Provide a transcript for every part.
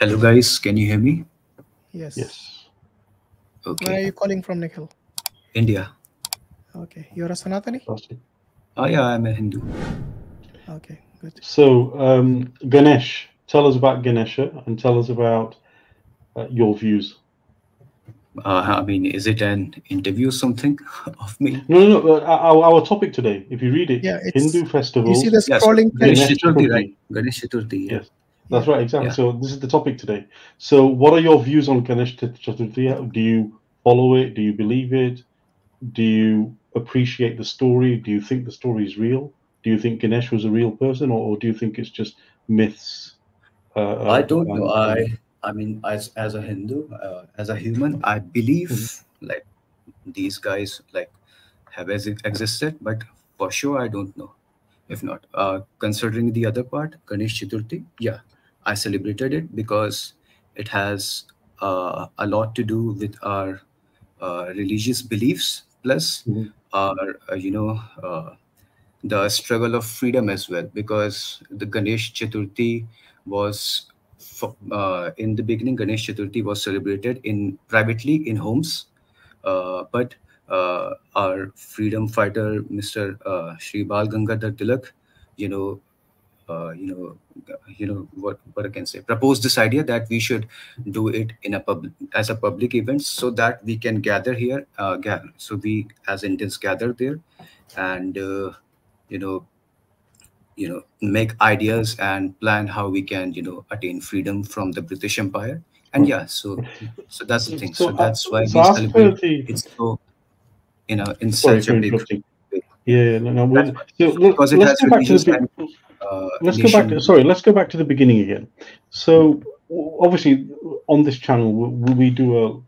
Hello, guys. Can you hear me? Yes. Yes. Okay. Where are you calling from, Nikhil? India. Okay. You're a Sanatani? Fantastic. Oh, yeah, I'm a Hindu. Okay, good. So, um, Ganesh, tell us about Ganesha and tell us about uh, your views. Uh, I mean, is it an interview or something of me? No, no, no. uh, Our, our topic today, if you read it, Yeah, it's- Hindu festival. You see the scrolling Ganesh Ganesh text? Chaturthi, Chaturthi. right? Ganesh Chaturthi. Yeah. Yes. That's right, exactly. Yeah. So this is the topic today. So, what are your views on Ganesh Chaturthi? Do you follow it? Do you believe it? Do you appreciate the story? Do you think the story is real? Do you think Ganesh was a real person, or, or do you think it's just myths? Uh, I uh, don't know. I I mean, as as a Hindu, uh, as a human, I believe Mm-hmm. like these guys like have ex- existed, but for sure, I don't know. If not, uh, considering the other part, Ganesh Chaturthi, yeah, I celebrated it because it has uh, a lot to do with our uh, religious beliefs, plus Mhm. our uh, you know uh, the struggle of freedom as well. Because the Ganesh Chaturthi was uh, in the beginning ganesh chaturthi was celebrated in privately in homes uh, but uh, our freedom fighter mr uh, Shri Bal Gangadhar Tilak you know uh, you know you know what what i can say proposed this idea that we should do it in a public as a public event so that we can gather here uh, gather. So we as indians gather there and uh, you know you know make ideas and plan how we can you know attain freedom from the british empire. And yeah so so that's the thing. So, So, that's why so we celebrate it's so you know in such a big. Yeah, no, no. so let, because it let's has to the be- uh, let's go back. To, sorry, let's go back to the beginning again. So obviously, on this channel, we, we do a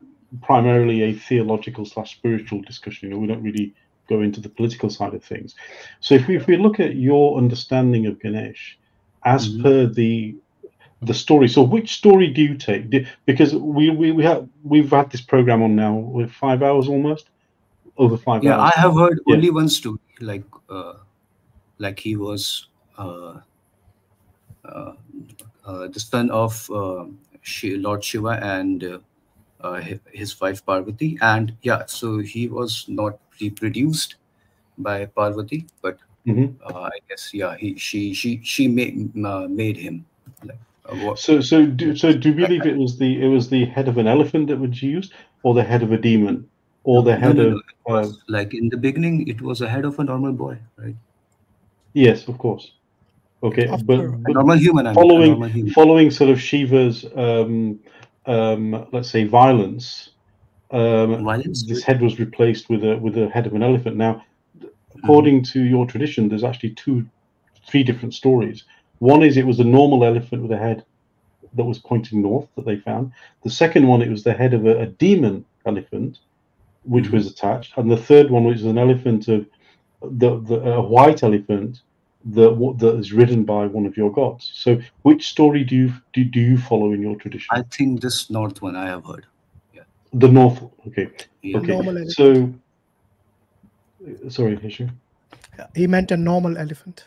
primarily a theological slash spiritual discussion. You know, we don't really go into the political side of things. So if we if we look at your understanding of Ganesh as Mhm. per the the story, so which story do you take? Do, because we we we have we've had this program on now with five hours almost over five yeah hours. i have heard Yeah. only one story like uh, like he was the son of uh, lord shiva and uh, uh, his wife parvati and yeah so he was not reproduced by parvati but Mhm. uh, i guess yeah he she she she made uh, made him like uh, what, So, so, do, so, do you believe it was the it was the head of an elephant that was used, or the head of a demon, or the No, head no, of? no, it was uh, like in the beginning it was a head of a normal boy right yes, of course. Okay, Of but, but normal human I mean, a following normal human. following sort of Shiva's, um, um, let's say, violence, um, Violence? this head was replaced with a with a head of an elephant. Now, according to your tradition, there's actually two, three different stories. One is it was a normal elephant with a head that was pointing north that they found. The second one, it was the head of a, a demon elephant, which Mhm. was attached, and the third one was an elephant of the, the a white elephant that wa- that is written by one of your gods. So, which story do you do, do you follow in your tradition? I think this north one I have heard. Yeah. The north. Okay. Yeah. Okay. Normal. So, sorry, Hishu. He meant a normal elephant.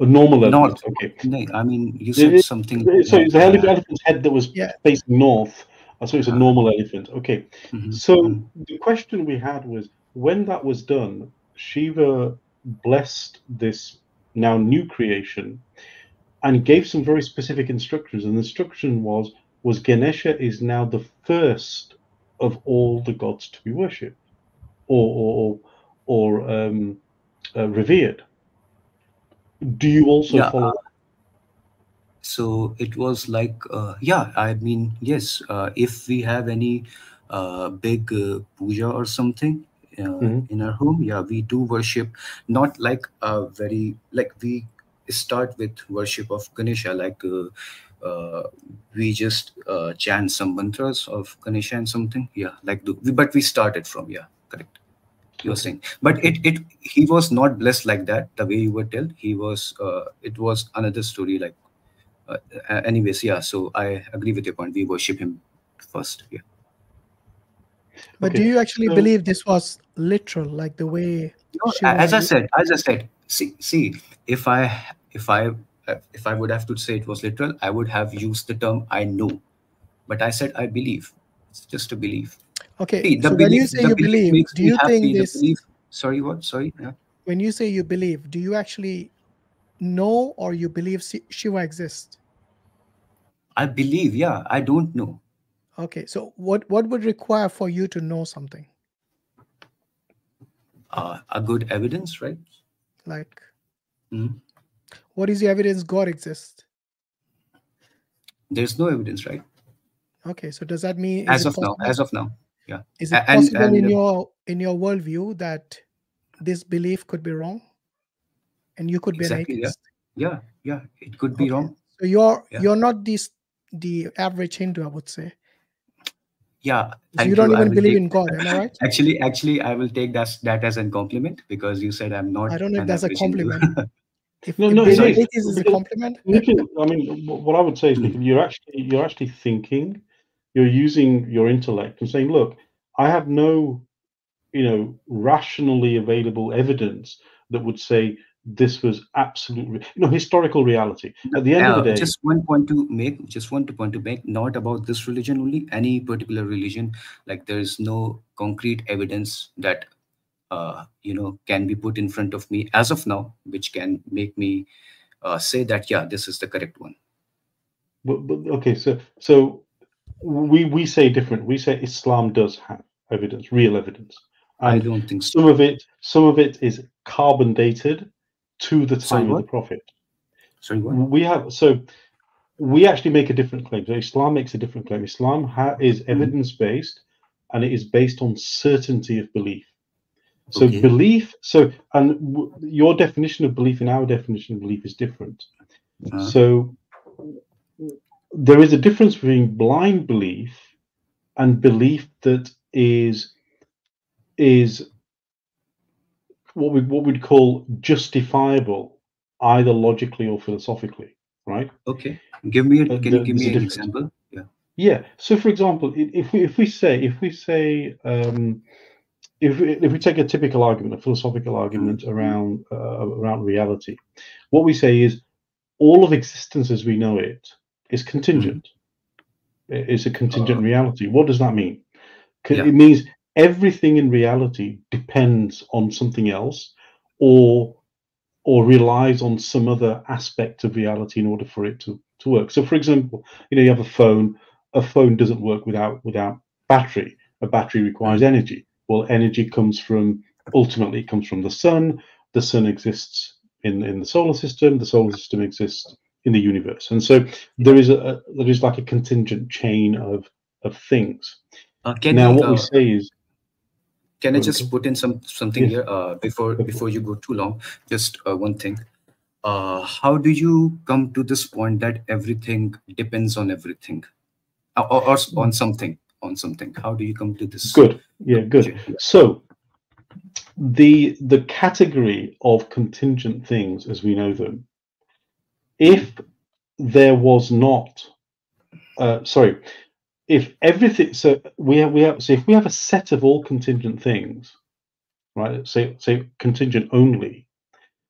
A normal elephant. North. Okay. No, I mean you said is- something. So it's a uh, elephant's head that was Yeah. facing north. uh, So it's a Ah. normal elephant. Okay. mhm, So mhm. the question we had was when that was done, Shiva blessed this now new creation and gave some very specific instructions. And the instruction was was Ganesha is now the first of all the gods to be worshipped or or or, um, uh, revered. Do you also Yeah, follow? so it was like uh, yeah i mean yes uh, if we have any uh, big uh, puja or something uh, Mhm. in our home. Yeah we do worship not like a very like we start with worship of ganesha like uh, uh, we just uh, chant some mantras of ganesha and something. Yeah like the, we, but we started from yeah correct. You were saying. But it it he was not blessed like that the way you were tell he was uh, it was another story like uh, anyways yeah. So i agree with your point. We worship him first. Yeah But Okay, do you actually so- believe this was literal, like the way? No, as i said as i said see see if i if i uh, if I would have to say it was literal, I would have used the term I know. But I said I believe. It's just a belief. Okay. See, the so when you say you belief believe, do you happy, think this? belief- Sorry, what? Sorry. Yeah. When you say you believe, do you actually know or you believe Shiva exists? I believe. Yeah. I don't know. Okay. So what what would require for you to know something? Uh, a good evidence, right? Like, Mhm. what is the evidence God exists? There's no evidence, right? Okay. So does that mean As of now. As of now. yeah. Is it and- possible in and- your in your worldview that this belief could be wrong, and you could be Exactly, an yeah. atheist? Yeah. Yeah. It could be Okay. wrong. So you're Yeah. you're not this the average Hindu, I would say. Yeah. So you don't I even believe take- in God, am I right? Actually, actually, I will take that that as a compliment because you said I'm not. I don't know if that's a compliment. If, No, no, being it an is. a compliment, Nikhil, I mean, what I would say is. Nikhil, you're actually you're actually thinking, you're using your intellect and saying, look, I have no, you know, rationally available evidence that would say this was absolutely, you know, historical reality. At the end Uh, of the day, just one point to make just one point to make not about this religion only any particular religion like there is no concrete evidence that uh, you know can be put in front of me as of now which can make me uh, say that yeah this is the correct one but, but okay, so so we we say different. We say Islam does have evidence, real evidence, i don't think so some of it some of it is carbon dated to the time of the prophet. sorry what? We have so we actually make a different claim. So islam makes a different claim. Islam ha- is Mm-hmm. evidence based and it is based on certainty of belief. So Okay. belief so and w- your definition of belief and our definition of belief is different. Uh, so there is a difference between blind belief and belief that is is what we what we'd call justifiable either logically or philosophically right? Okay. Give me a, can you give me an difference. example? Yeah. Yeah. So for example if we if we say if we say um if we, if we take a typical argument a philosophical argument around uh, around reality what we say is all of existence as we know it is contingent. It- it's a contingent Uh, reality. What does that mean? Yeah. it means everything in reality depends on something else or or relies on some other aspect of reality in order for it to, to work. So for example you know you have a phone. A phone doesn't work without without battery. A battery requires energy. Well energy comes from ultimately it comes from the sun. The sun exists in in the solar system. The solar system exists in the universe. And so there is a, a there is like a contingent chain of of things. Uh, now what we uh, say is can i just put in some something here? Uh, before before you go too long just uh, one thing. Uh, how do you come to this point that everything depends on everything? Or, or, or on something on something. How do you come to this good. Yeah good? So the the category of contingent things as we know them, if there was not uh, sorry, if everything so we have we have so if we have a set of all contingent things, right? Say say contingent only,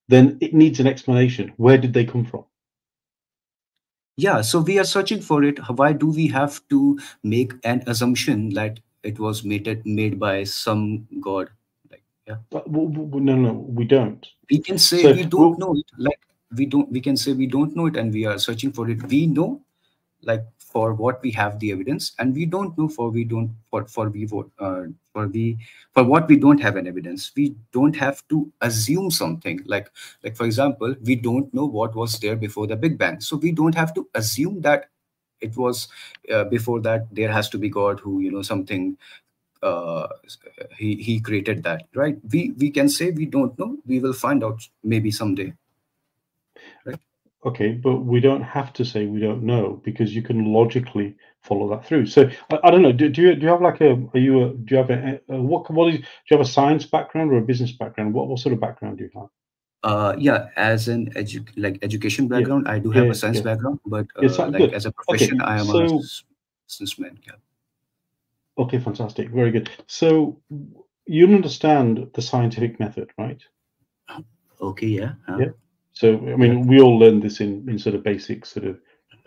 then it needs an explanation. Where did they come from? yeah so we are searching for it why do we have to make an assumption that it was made made by some god like yeah but, No, no, we don't. we can say So, we don't well- know it like we don't we can say we don't know it and we are searching for it we know like for what we have the evidence and we don't know for we don't for for we vote uh, for we for what we don't have an evidence. We don't have to assume something. Like like for example we don't know what was there before the big bang. So we don't have to assume that it was uh, before that there has to be god who you know something uh he he created that right? We we can say we don't know. We will find out maybe someday Okay, but we don't have to say we don't know because you can logically follow that through. So I, I don't know. Do, do you do you have like a? Are you a? Do you have a, a what? What is? Do you have a science background or a business background? What what sort of background do you have? uh yeah as an edu- like education background i do have yeah, a science yeah. background but uh, like good. as a profession i am so- a businessman yeah Okay, fantastic, very good. So you understand the scientific method, right? okay yeah huh? Yeah. So I mean, we all learned this in in sort of basic sort of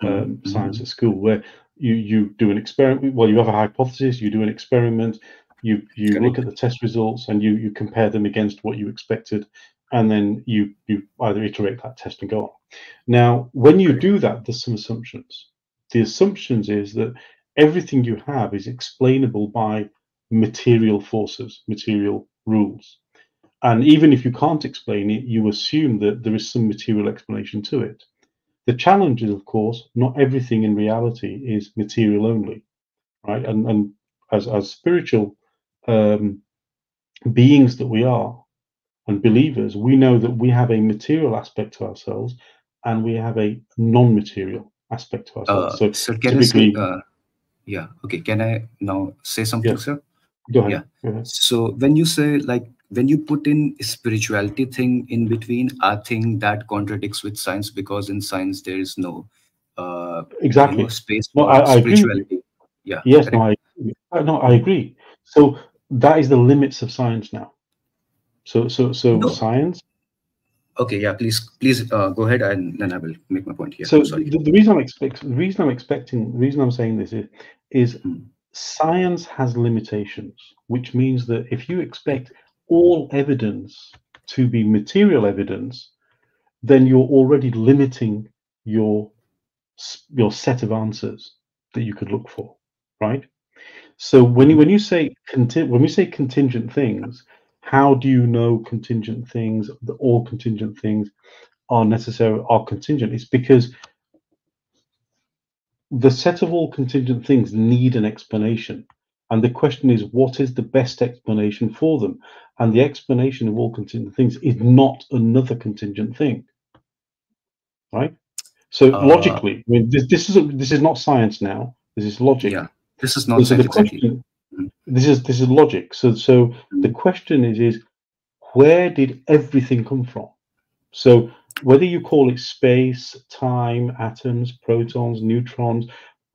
um, Mhm. science at school, where you you do an experiment. Well, you have a hypothesis, you do an experiment, you you look at the test results, and you you compare them against what you expected, and then you you either iterate that test and go on. Now, when you do that, there's some assumptions. The assumptions is that everything you have is explainable by material forces, material rules. And even if you can't explain it, you assume that there is some material explanation to it. The challenge is, of course, not everything in reality is material only, right? And, and as, as spiritual um, beings that we are and believers, we know that we have a material aspect to ourselves and we have a non material aspect to ourselves. Uh, so sir, can I say, typically, uh, yeah, okay. Can I now say something, Yes. sir? go ahead. yeah. Go ahead. So when you say like when you put in spirituality thing in between, I think that contradicts with science because in science there is no uh, you Exactly. know, space No, for I- I agree Yeah. Yes, correct. no, I uh, no, I agree. So that is the limits of science now. So so so No. science. Okay. Yeah. Please, please uh, go ahead, and then I will make my point here. so the, the reason I'm expect, the reason I'm expecting, the reason I'm saying this is, is Mm. science has limitations, which means that if you expect all evidence to be material evidence, then you're already limiting your your set of answers that you could look for, right? So when you when you say when we say contingent things, how do you know contingent things? That all contingent things are necessary are contingent. It's because the set of all contingent things need an explanation. And the question is, what is the best explanation for them? And the explanation of all contingent things is not another contingent thing. Right? So Uh, logically, I mean, this, this is a, this is not science now. This is logic. Yeah. This is not so the question, this is this is logic. So so the Mm. question is is where did everything come from? So whether you call it space, time, atoms, protons, neutrons,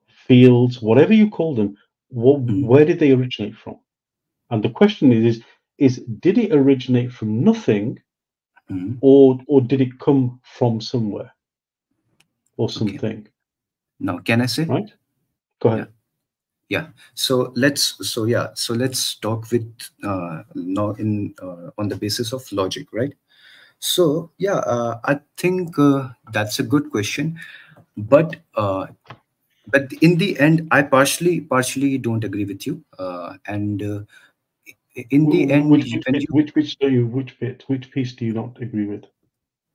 fields, whatever you call them, what, Mm. where did they originate from? And the question is, is is did it originate from nothing, Mm. or or did it come from somewhere or something? Now, can I say? Right? Go ahead. Yeah. So let's so yeah so let's talk with uh now in uh, on the basis of logic right so yeah uh, i think uh, that's a good question but uh but in the end i partially partially don't agree with you uh and uh, in the Wh- end which, which, bit, you which which do you which bit which piece do you not agree with?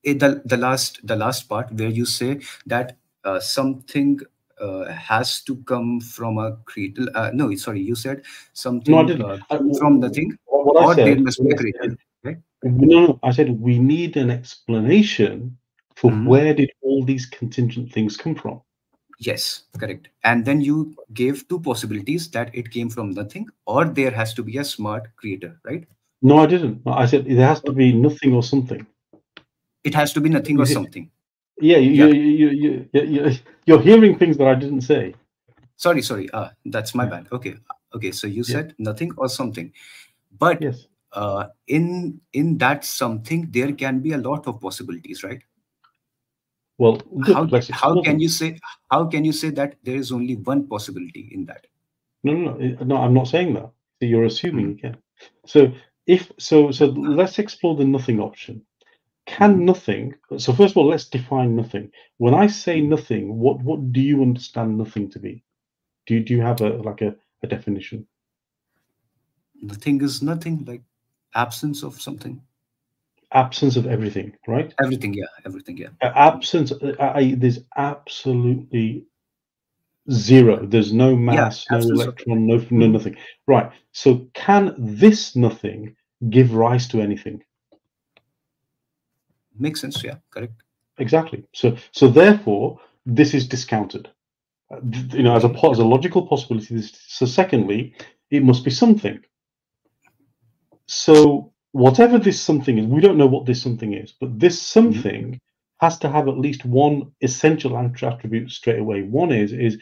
eh, the, the last the last part where you say that uh, something uh, has to come from a creator uh, no sorry you said something No, I uh, from nothing What, what I or there said, must be a creator right no, I said we need an explanation for Mhm. where did all these contingent things come from. Yes correct and then you gave two possibilities that it came from nothing or there has to be a smart creator right No, I didn't. I said it has to be nothing or something. it has to be nothing or something Yeah, you, Yeah. You, you, you, you, you, you're hearing things that I didn't say. sorry sorry uh, that's my bad okay okay so you Yeah. said nothing or something but Yes. uh, in in that something there can be a lot of possibilities right Well, how, how can you say how can you say that there is only one possibility in that No, no, no, no. I'm not saying that. So you're assuming Mhm. again. So if so, so let's explore the nothing option. Can Mhm. nothing? So first of all, let's define nothing. When I say Mhm. nothing, what what do you understand nothing to be? Do you, do you have a like a, a definition? nothing is nothing like absence of something Absence of everything, right? everything yeah everything yeah absence. I, there's absolutely zero. There's no mass, no electron, no no Mhm. nothing. Right. So can this nothing give rise to anything? makes sense yeah correct Exactly. So so therefore, this is discounted. Uh, You know, as a as a logical possibility. This, so secondly, it must be something. So whatever this something is, we don't know what this something is, but this something has to have at least one essential attribute straight away. One is is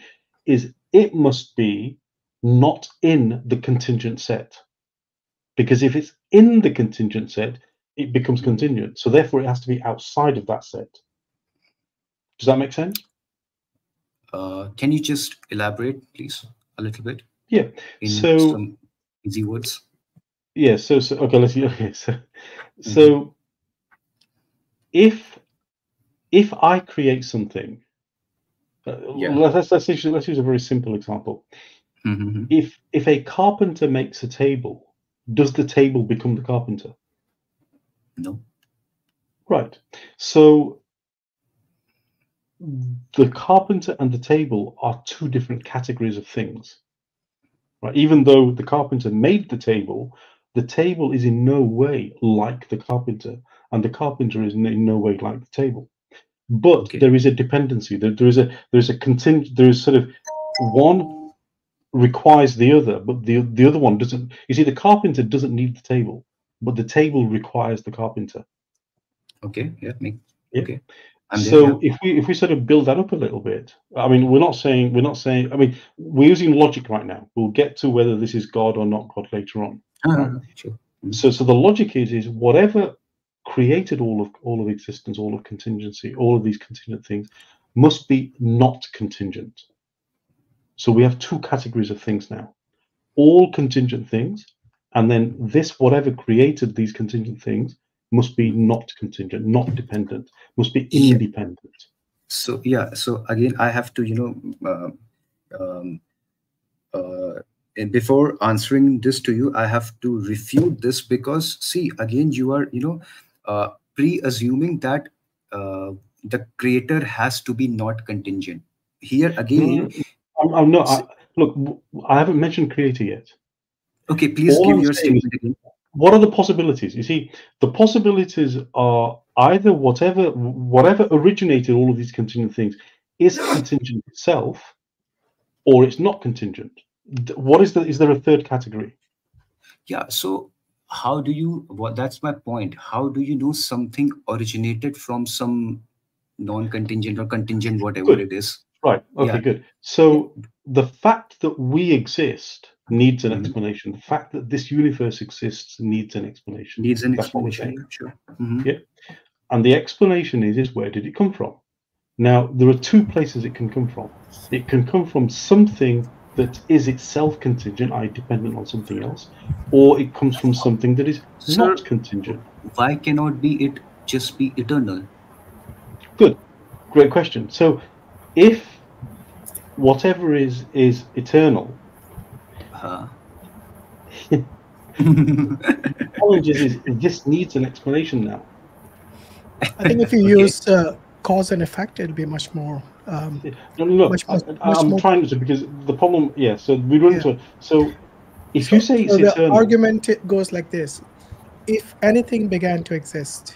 is it must be not in the contingent set, because if it's in the contingent set, it becomes contingent. So therefore, it has to be outside of that set. Does that make sense? Uh, can you just elaborate, please, a little bit? Yeah. In So- some easy words. Yeah. So, so okay. Let's see. Okay. So, so if if I create something, uh, Yeah. let's let's use, let's use a very simple example. Mhm. If if a carpenter makes a table, does the table become the carpenter? No. Right. So the carpenter and the table are two different categories of things. Right. Even though the carpenter made the table, the table is in no way like the carpenter, and the carpenter is in, no way like the table. But Okay. there is a dependency. There, there is a there is a contingent. There is sort of one requires the other, but the the other one doesn't. You see, the carpenter doesn't need the table, but the table requires the carpenter. Okay. Yeah. Me. Yeah. Okay. There, so if we if we sort of build that up a little bit, I mean, we're not saying we're not saying. I mean, we're using logic right now. We'll get to whether this is God or not God later on. Ah, sure. So so the logic is is whatever created all of all of existence, all of contingency, all of these contingent things, must be not contingent. So we have two categories of things now: all contingent things, and then this whatever created these contingent things must be not contingent, not dependent, must be independent. So yeah. So again, I have to you know. Uh, um, uh, and before answering this to you, I have to refute this because see again you are you know uh, pre-assuming that uh, the creator has to be not contingent. Here again, I'm, I'm not. I, look, I haven't mentioned creator yet. okay, please all give I'm your statement again. What are the possibilities? You see, the possibilities are either whatever whatever originated all of these contingent things is contingent itself, or it's not contingent. What is the? Is there a third category? Yeah. So how do you? What that's my point. How do you know something originated from some non-contingent or contingent, whatever Good. it is? Right. Okay. Yeah. Good. So the fact that we exist needs an Mhm. explanation. The fact that this universe exists needs an explanation. Needs an That's explanation. Sure. Mhm. Yeah. And the explanation is, is where did it come from? Now, there are two places it can come from. It can come from something that is itself contingent, i.e., dependent on something else, or it comes from something that is Sir- not contingent. Why cannot be it just be eternal? Good, great question. So, if whatever is is eternal, Uh, the challenge is, is this needs an explanation now. I think if you Okay. use uh, cause and effect, it'll be much more. Um, No, no, no. Much I, more- much am more- trying to because the problem. Yeah. So we run Yeah. into it. So if you say it's so the eternal, argument goes like this: If anything began to exist,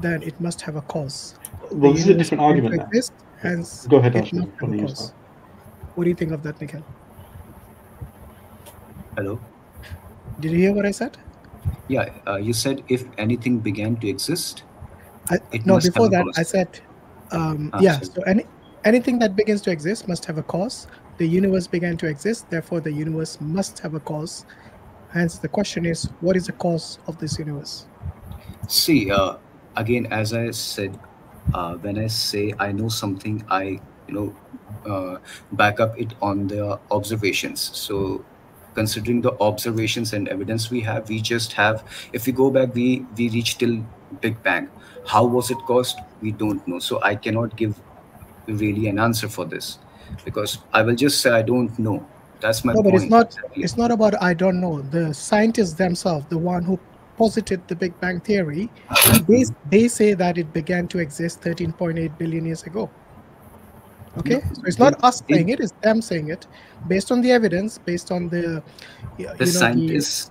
then it must have a cause. The this is a different argument now. exist, hence Go ahead, it must have a cause. What do you think of that, Nikhil? hello. Did you hear what I said? Yeah. Uh, you said if anything began to exist. I, It no, must have before a that, cause. I said, um, Ah, yeah. sorry. So any anything that begins to exist must have a cause. The universe began to exist, therefore the universe must have a cause. Hence, the question is, what is the cause of this universe? See, uh, again, as I said, uh, when I say I know something, I you know uh, back up it on the observations. So, considering the observations and evidence we have, we just have. If we go back, we we reach till Big Bang. How was it caused? We don't know. So I cannot give really an answer for this because I will just say I don't know. That's my No, but it's not. It's not about I don't know. The scientists themselves, the one who posited the Big Bang theory, they they say that it began to exist 13.8 billion years ago. Okay, so it's not us saying it; it's them saying it, based on the evidence, based on the, you know, the scientists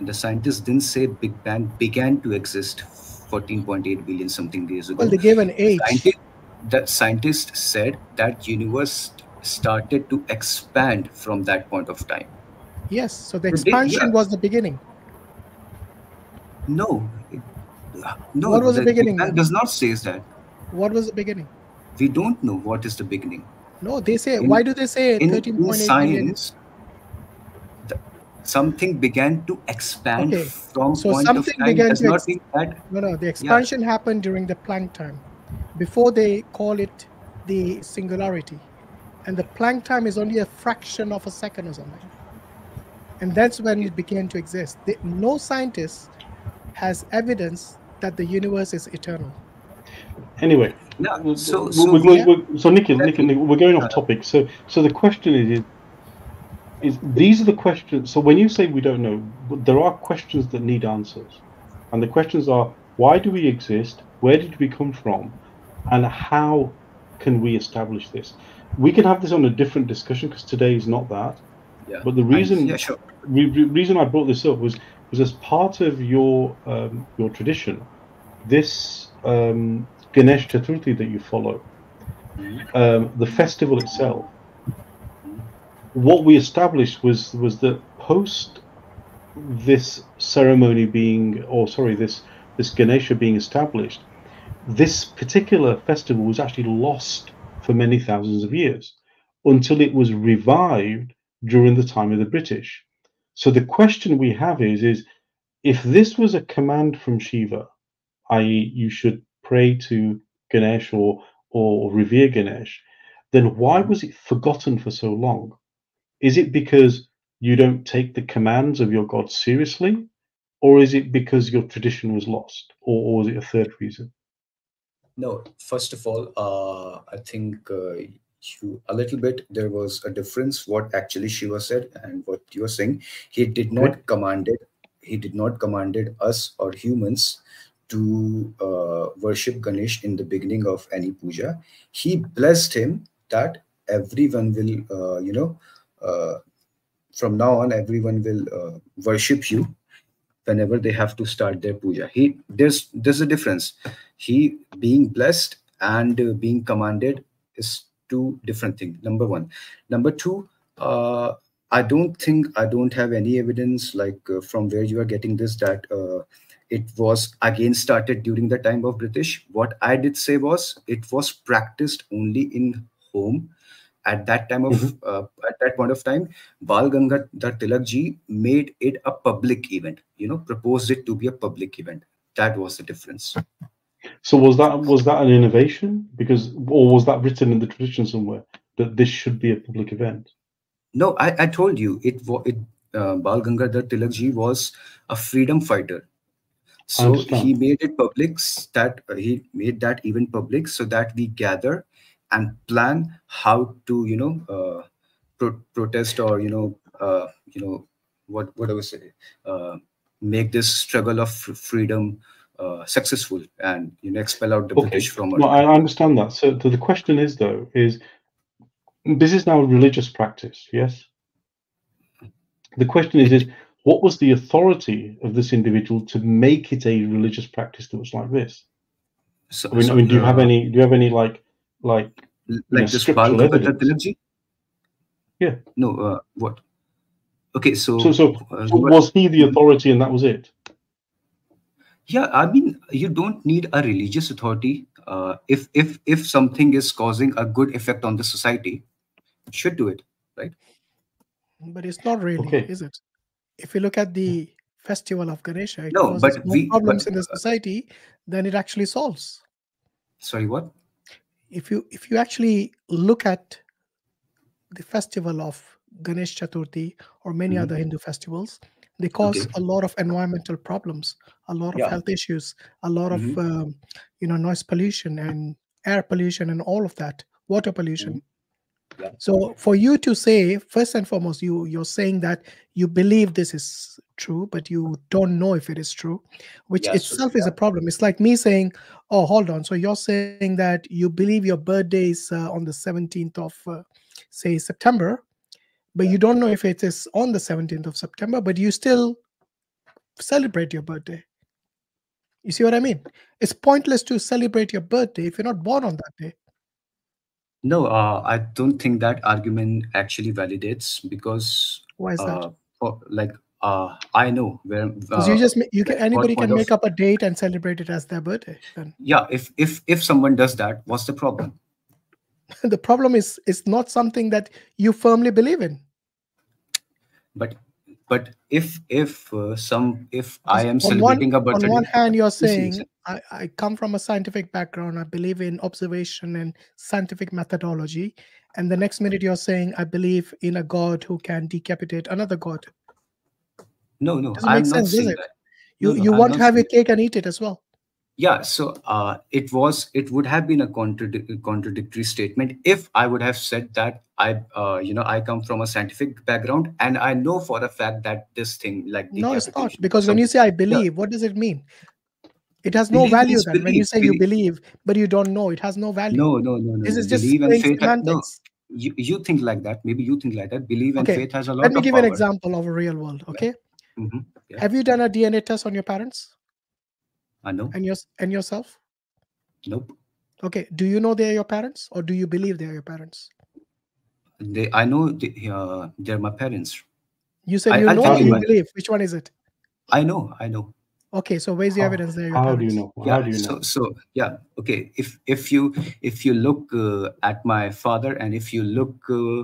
the scientists didn't say big bang began to exist 14.8 billion something years ago well, they gave an age. The scientists said that universe started to expand from that point of time Yes, so the expansion yeah. was the beginning. no it- no What was the Big beginning does not says that What was the beginning? we don't know what is the beginning No, they say. In- why do they say in, 13.8 in science the, something began to expand Okay, from so point something of time began does to not mean that No, no, the expansion happened during the Planck time, before they call it the singularity. And the Planck time is only a fraction of a second or something. And that's when it began to exist. The, no scientist has evidence that the universe is eternal. Anyway, yeah Well, so we- so we- we- yeah. we- so Nikhil, Let Nikhil, me- Nikhil, we're going off topic. So, so the question is, is these are the questions. So when you say we don't know, there are questions that need answers, and the questions are: Why do we exist? Where did we come from? And how can we establish this? We can have this on a different discussion because today is not that. yeah But the reason yeah sure re- re- reason I brought this up was was as part of your um, your tradition, this um, Ganesh Chaturthi that you follow, Mhm. um, the festival itself. What we established was was that post this ceremony being, or sorry, this this Ganesha being established, this particular festival was actually lost for many thousands of years until it was revived during the time of the British. So the question we have is is if this was a command from Shiva, i.e., you should pray to Ganesh or or revere Ganesh, then why was it forgotten for so long? Is it because you don't take the commands of your god seriously, or is it because your tradition was lost, or, or was it a third reason? No, first of all, uh, I think uh, you a little bit there was a difference what actually Shiva said and what you are saying. He did not Okay. commanded he did not commanded us or humans to uh, worship Ganesh in the beginning of any puja. He blessed him that everyone will uh, you know uh, from now on everyone will uh, worship you whenever they have to start their puja. He there's there's a difference. He being blessed and uh, being commanded is two different things number one. Number two uh, i don't think i don't have any evidence like uh, from where you are getting this that uh, it was again started during the time of british. What i did say was it was practiced only in home at that time of uh, at that point of time bal gangadhar tilak ji made it a public event you know proposed it to be a public event that was the difference So was that was that an innovation? Because or was that written in the tradition somewhere that this should be a public event? No, I, I told you it was it uh, Bal Gangadhar Tilak ji was a freedom fighter. So he made it public that uh, he made that event public so that we gather and plan how to you know uh, pro- protest or you know uh, you know what what I was say uh, make this struggle of f- freedom uh, successful and you know expel out the Okay. British from our I understand that. So, so the question is though is this is now a religious practice, yes? The question is is what was the authority of this individual to make it a religious practice that was like this? so, I mean, I mean, do you have any? Do you have any like like l- know, like this Bal scriptural Gangadhar evidence? Tilak? Yeah. No, uh, what? Okay, so, so? So, uh, so was he the authority, and that was it? yeah, I mean, you don't need a religious authority. Uh, if if if something is causing a good effect on the society, you should do it. Right? But it's not really, Okay. is it? If you look at the festival of Ganesha, it No, causes but more we- problems but, in the uh, society than it actually solves. Sorry, what? If you if you actually look at the festival of Ganesh Chaturthi or many Mhm. other Hindu festivals, they cause Okay. a lot of environmental problems, a lot of Yeah. health issues, a lot Mhm. of um, you know noise pollution and air pollution and all of that, water pollution. Yeah. So for you to say, first and foremost, you you're saying that you believe this is true, but you don't know if it is true, which Yeah, so- itself is a problem. It's like me saying, "Oh, hold on." So you're saying that you believe your birthday is uh, on the 17th of, uh, say, September, but you don't know if it is on the 17th of September, but you still celebrate your birthday. You see what I mean? It's pointless to celebrate your birthday if you're not born on that day. No, uh, I don't think that argument actually validates because, Why is that? uh, for, like, uh, I know where. Because Uh, you just you can anybody can of- make up a date and celebrate it as their birthday. Then yeah, if if if someone does that, what's the problem? the problem is it's not something that you firmly believe in. But but if if uh, some if i am on one, celebrating a on birthday one hand, you're saying. I, I come from a scientific background. I believe in observation and scientific methodology. And the next minute, you're saying I believe in a God who can decapitate another God. no no Doesn't i'm not sense, does saying it? that You No, no, you I'm want to have your cake and eat it as well. Yeah so uh, it was it would have been a contradic- contradictory statement if i would have said that i uh, you know i come from a scientific background and i know for a fact that this thing like No, it's not. Because when you say I believe, what does it mean? It has no Believe value then. When you believe, say you believe. believe, but you don't know, it has no value. no no no no This is just believe and plain faith are- no you, you think like that maybe you think like that believe and Okay, faith has a lot Let me of give you an example of a real world. Okay. Mhm. Yeah. Have you done a DNA test on your parents i know and your and yourself? nope Okay. Do you know they're your parents or do you believe they're your parents? they i know they, uh, they're my parents You said I- you I'll know tell you you believe. Which one is it? i know i know Okay, so where's the How- evidence they're your How do you know? yeah do you know? so so yeah okay if if you if you look uh, at my father and if you look uh,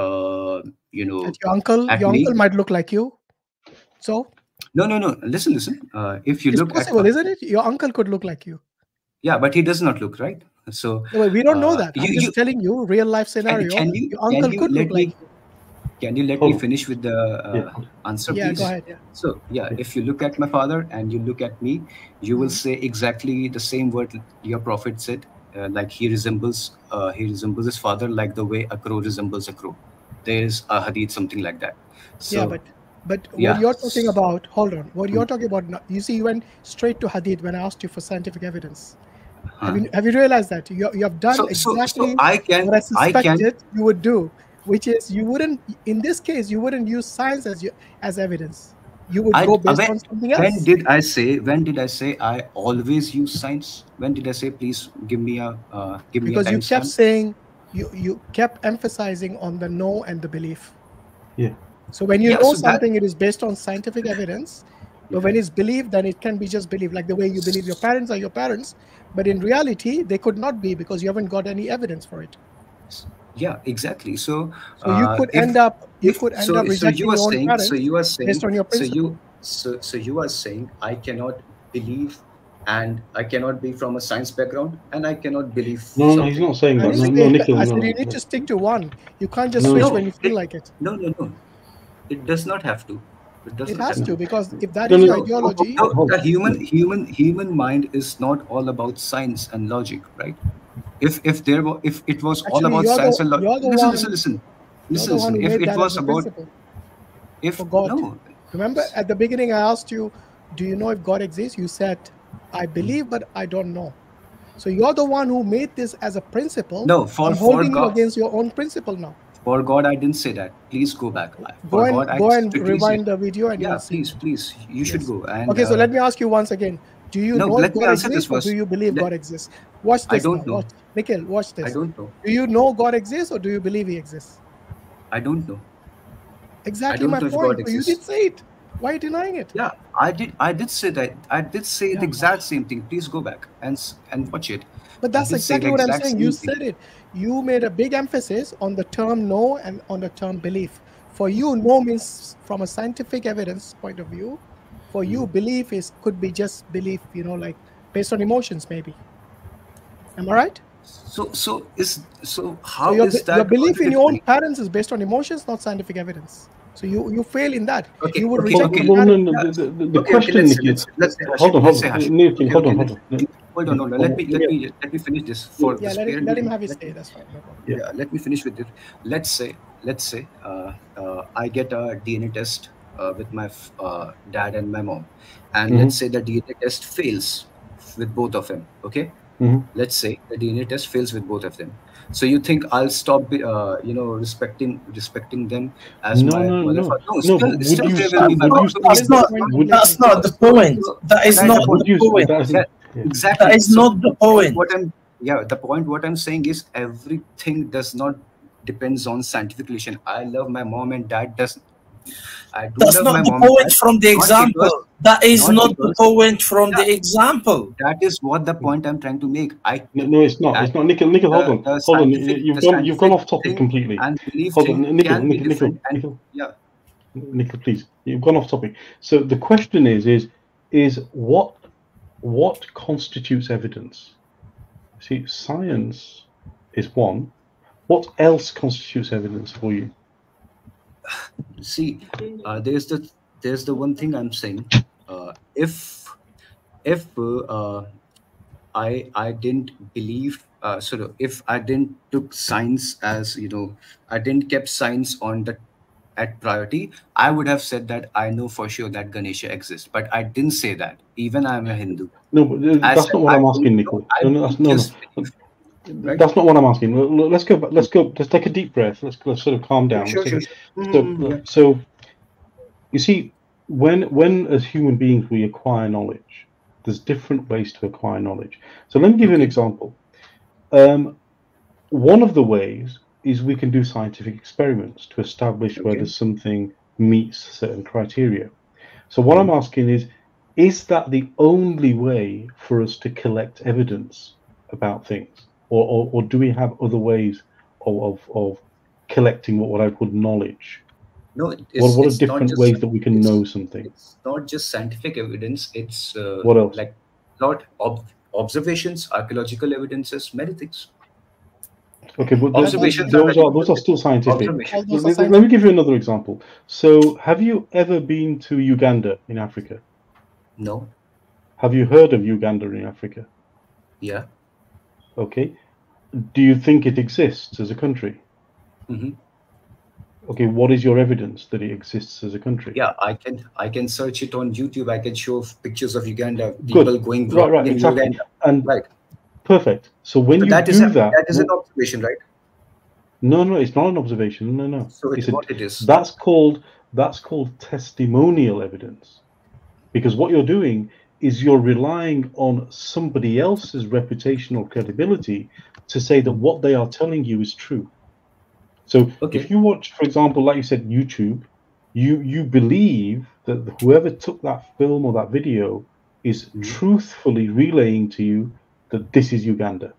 uh you know That your uncle, At your me? uncle might look like you. So no no no listen listen uh, if you it's look possible, at isn't it? Your uncle could look like you. yeah but he does not look right so No, we don't know Uh, that. I'm you- just you- telling you, real life scenario. can you your uncle can you could look me like you. can you let Hold me finish with the uh, Yeah. answer Yeah, please go ahead. Yeah. So yeah, if you look at my father and you look at me, you will Mhm. say exactly the same word your prophet said. Uh, like he resembles, uh, he resembles his father like the way a crow resembles a crow. There is a hadith something like that. So yeah, but but yeah. what you're talking about, hold on. What you're Mm. talking about, you see, you went straight to hadith when I asked you for scientific evidence. huh. Have you have you realized that you you have done so, so, exactly so I can, what I I can, suspected you would do, which is you wouldn't in this case you wouldn't use science as you as evidence. You would I- go uh, based when- on something else. when did I say, when did I say I always use science? When did I say, please give me a, uh, give me a because you kept timestamp? saying you you kept emphasizing on the know and the belief. Yeah. So when you Yeah, know so that- something, it is based on scientific evidence. But when it's believed, then it can be just believed, like the way you believe your parents are your parents. But in reality, they could not be because you haven't got any evidence for it. Yeah, exactly. So, So you uh, could if- end up you if- could end so, up so rejecting you are your own saying, parents so you are saying, based on your so you so so you are saying i cannot believe and i cannot be from a science background and i cannot believe No, no, something. he's not saying I that. didn't No, no, Nikhil, I no, said you need no. to stick to one. You can't just No, switch no, when you feel like it. no no no it does not have to it does It not has have to because if that No, is your no. ideology, No, the human human human mind is not all about science and logic right if if there were if it was all about science the- and logic listen, one- listen listen listen listen if it was about principle. if God. no Remember at the beginning, I asked you, Do you know if God exists? You said, I believe, but I don't know. So you're the one who made this as a principle. no for I'm for holding you god against your own principle now. For god i didn't say that please go back Go for and, god go and rewind the video and yeah please please you should go and Okay, so uh, let me ask you once again. Do you No, know let if me God answer this exists or do you believe Let- God exists? Watch this. I this don't now. know. Watch. Nikhil, watch this. i don't know Do you know God exists or do you believe he exists? i don't know Exactly don't my point. You did say it. Why are you denying it? yeah i did i did say that i did say Yeah. the exact same thing please go back and and watch it But that's exactly what I'm saying. You said it. You made a big emphasis on the term know and on the term belief. For you, know means from a scientific evidence point of view. For you, Mm-hmm. belief is could be just belief, you know, like based on emotions, maybe. Am I right? so so is so So how your, is that your belief in your own parents is based on emotions, not scientific evidence. So you you fail in that. Okay, you would okay, reject okay. your Well, no, no, the, the, the Okay, okay, question, let's, let's, let's hold on, hold say on, Hashim. Hold on, hold on. Hold on, hold on. Let me let me let me finish this for Yeah, the let, spare him, let him have his Let say. That's fine. No. Yeah. yeah let me finish with it let's say let's say uh, uh, i get a dna test uh, with my f- uh, dad and my mom and Mhm. let's say the dna test fails with both of them okay Mhm. let's say the dna test fails with both of them so you think i'll stop uh, you know respecting respecting them as No, my no, mother no. father no, No, still, still you they stop- will be my would you mom. stop- What is That's not, that's not the point. That is not the you- point. That- yeah. exactly That is So- not the point. what i'm yeah the point what i'm saying is everything does not depends on scientific relation i love my mom and dad does i do That's love not my the mom point from the example. because- That is not not the point from the example. that is what the point i'm trying to make i No, no, it's not. It's not. Nikhil, Nikhil, hold on, hold on. You've gone, you've gone off topic completely. and Hold on, Nikhil, can be Nikhil, Nikhil, and Nikhil. yeah Nikhil, please. You've gone off topic. So the question is, is, is what, what constitutes evidence? See, science is one. What else constitutes evidence for you? See, uh, there's the there's the one thing I'm saying. Uh, if if uh, I I didn't believe uh, sort of if I didn't took science as you know I didn't kept science on the a priori, I would have said that I know for sure that Ganesha exists, but I didn't say that. Even I'm a Hindu. No, uh, that's said not what I I'm asking, Nikhil. No, no, that's, no, no. right? That's not what I'm asking. Let's go. Let's go. Let's take a deep breath. Let's, let's sort of calm down. Sure, sure. So, Mm, so you see, when when as human beings we acquire knowledge, there's different ways to acquire knowledge. So let me give you an example. Um, one of the ways is we can do scientific experiments to establish Okay. whether something meets certain criteria. So what I'm asking is, is that the only way for us to collect evidence about things, or or, or do we have other ways of, of, of collecting what, what I call knowledge? No, it's, What, what are it's not different just- ways that we can know something? It's not just scientific evidence. It's uh, What else? like not ob- observations, archaeological evidences, many things. Okay, but those, are those are those are still scientific. Observation. All those Let, are let- let me give you another example. So, have you ever been to Uganda in Africa? No, Have you heard of Uganda in Africa? yeah, Okay. Do you think it exists as a country? hmm Okay, what is your evidence that it exists as a country? yeah. I can I can search it on YouTube. I can show pictures of Uganda, people Good. going Right, right, in exactly. Uganda. And Right. Perfect. So when But you that do is a, that, that is an observation, right? no, no, it's not an observation. No, no. So It's it's a- what it is. That's called that's called testimonial evidence. Because what you're doing is you're relying on somebody else's reputation or credibility to say that what they are telling you is true. So Okay. if you watch, for example, like you said, YouTube, you you believe that whoever took that film or that video is Mhm. truthfully relaying to you that this is Uganda.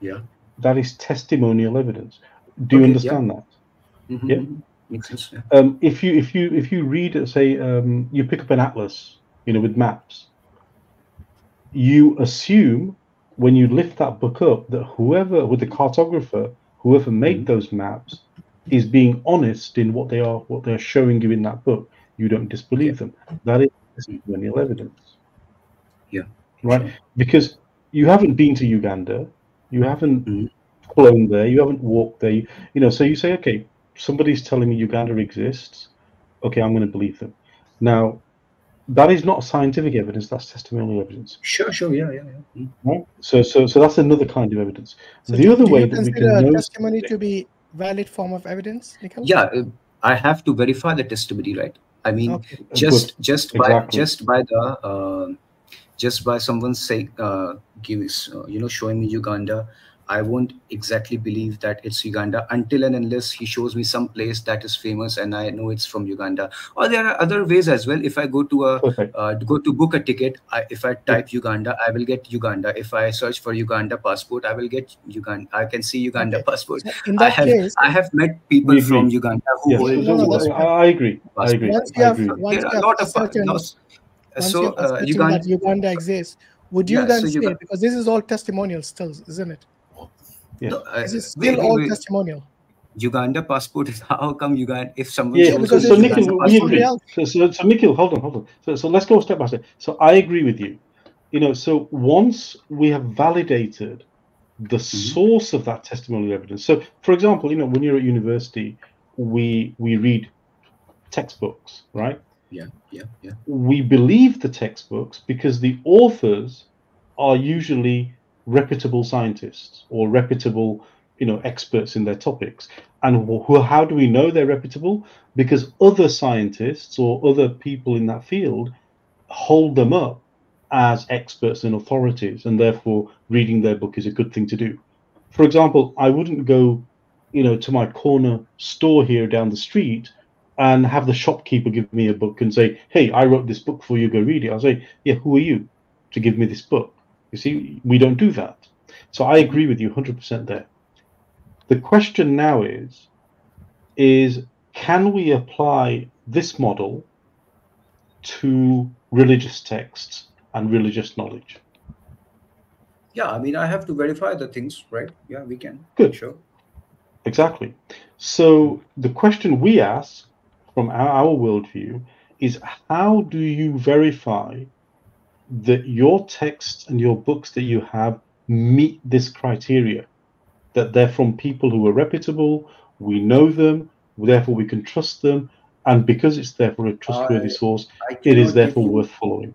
Yeah. That is testimonial evidence. Do you Okay, yeah. understand that? Mhm, Yeah. mhm. Makes sense. Yeah. um, if you if you if you read say um, you pick up an atlas you know with maps you assume when you lift that book up that whoever with the cartographer whoever made Mhm. those maps is being honest in what they are what they're showing you in that book you don't disbelieve them that is testimonial evidence Yeah. right Sure. because you haven't been to uganda you haven't Mhm. flown there you haven't walked there you, you know so you say okay somebody's telling me uganda exists okay i'm going to believe them now that is not scientific evidence that's testimonial evidence Sure, sure. Yeah, yeah, yeah. Mm. right so so so that's another kind of evidence So the do- other do way you that we consider can know testimony to be valid form of evidence, Nikhil? Yeah, uh, I have to verify the testimony, right? I mean, Okay. just just by just by the uh, just by someone saying uh, gives uh, you know showing me Uganda, I won't exactly believe that it's Uganda until and unless he shows me some place that is famous and I know it's from Uganda. Or there are other ways as well. If I go to a uh, go to book a ticket, I, if I type Uganda, I will get Uganda. If I search for Uganda passport, I will get Uganda. I can see Uganda Okay. passport. So in I have case, I have met people from. Uganda who yes hold No, no, that's I, I agree i agree i agree once there are a lot of certain, lots. Once So you uh, ascertain Uganda, that Uganda exists, would you Yeah, then so say Uganda- because this is all testimonial still, isn't it? yes no, uh, This is still wait, all wait. testimonial. Uganda passport is how come Uganda? If someone yeah, so, me so Nikhil, we agree. So, so, so Nikhil, hold on, hold on. So, so let's go step by step. So I agree with you. You know, so once we have validated the source of that testimonial evidence. So, for example, you know, when you're at university, we we read textbooks, right? Yeah, yeah, yeah. we believe the textbooks because the authors are usually reputable scientists or reputable you know experts in their topics. And wh- how do we know they're reputable? Because other scientists or other people in that field hold them up as experts and authorities and therefore reading their book is a good thing to do. For example i wouldn't go you know to my corner store here down the street and have the shopkeeper give me a book and say, "Hey, I wrote this book for you. Go read it." I'll say, "Yeah, who are you to give me this book?" You see, we don't do that. So I agree with you 100% there. The question now is, is can we apply this model to religious texts and religious knowledge? Yeah, I mean, I have to verify the things, right? Yeah, we can. Good. Sure. Exactly. So the question we ask from our, our worldview is how do you verify that your texts and your books that you have meet this criteria? That they're from people who are reputable, we know them, therefore we can trust them, and because it's therefore a trustworthy I- source, I it is therefore you- worth following.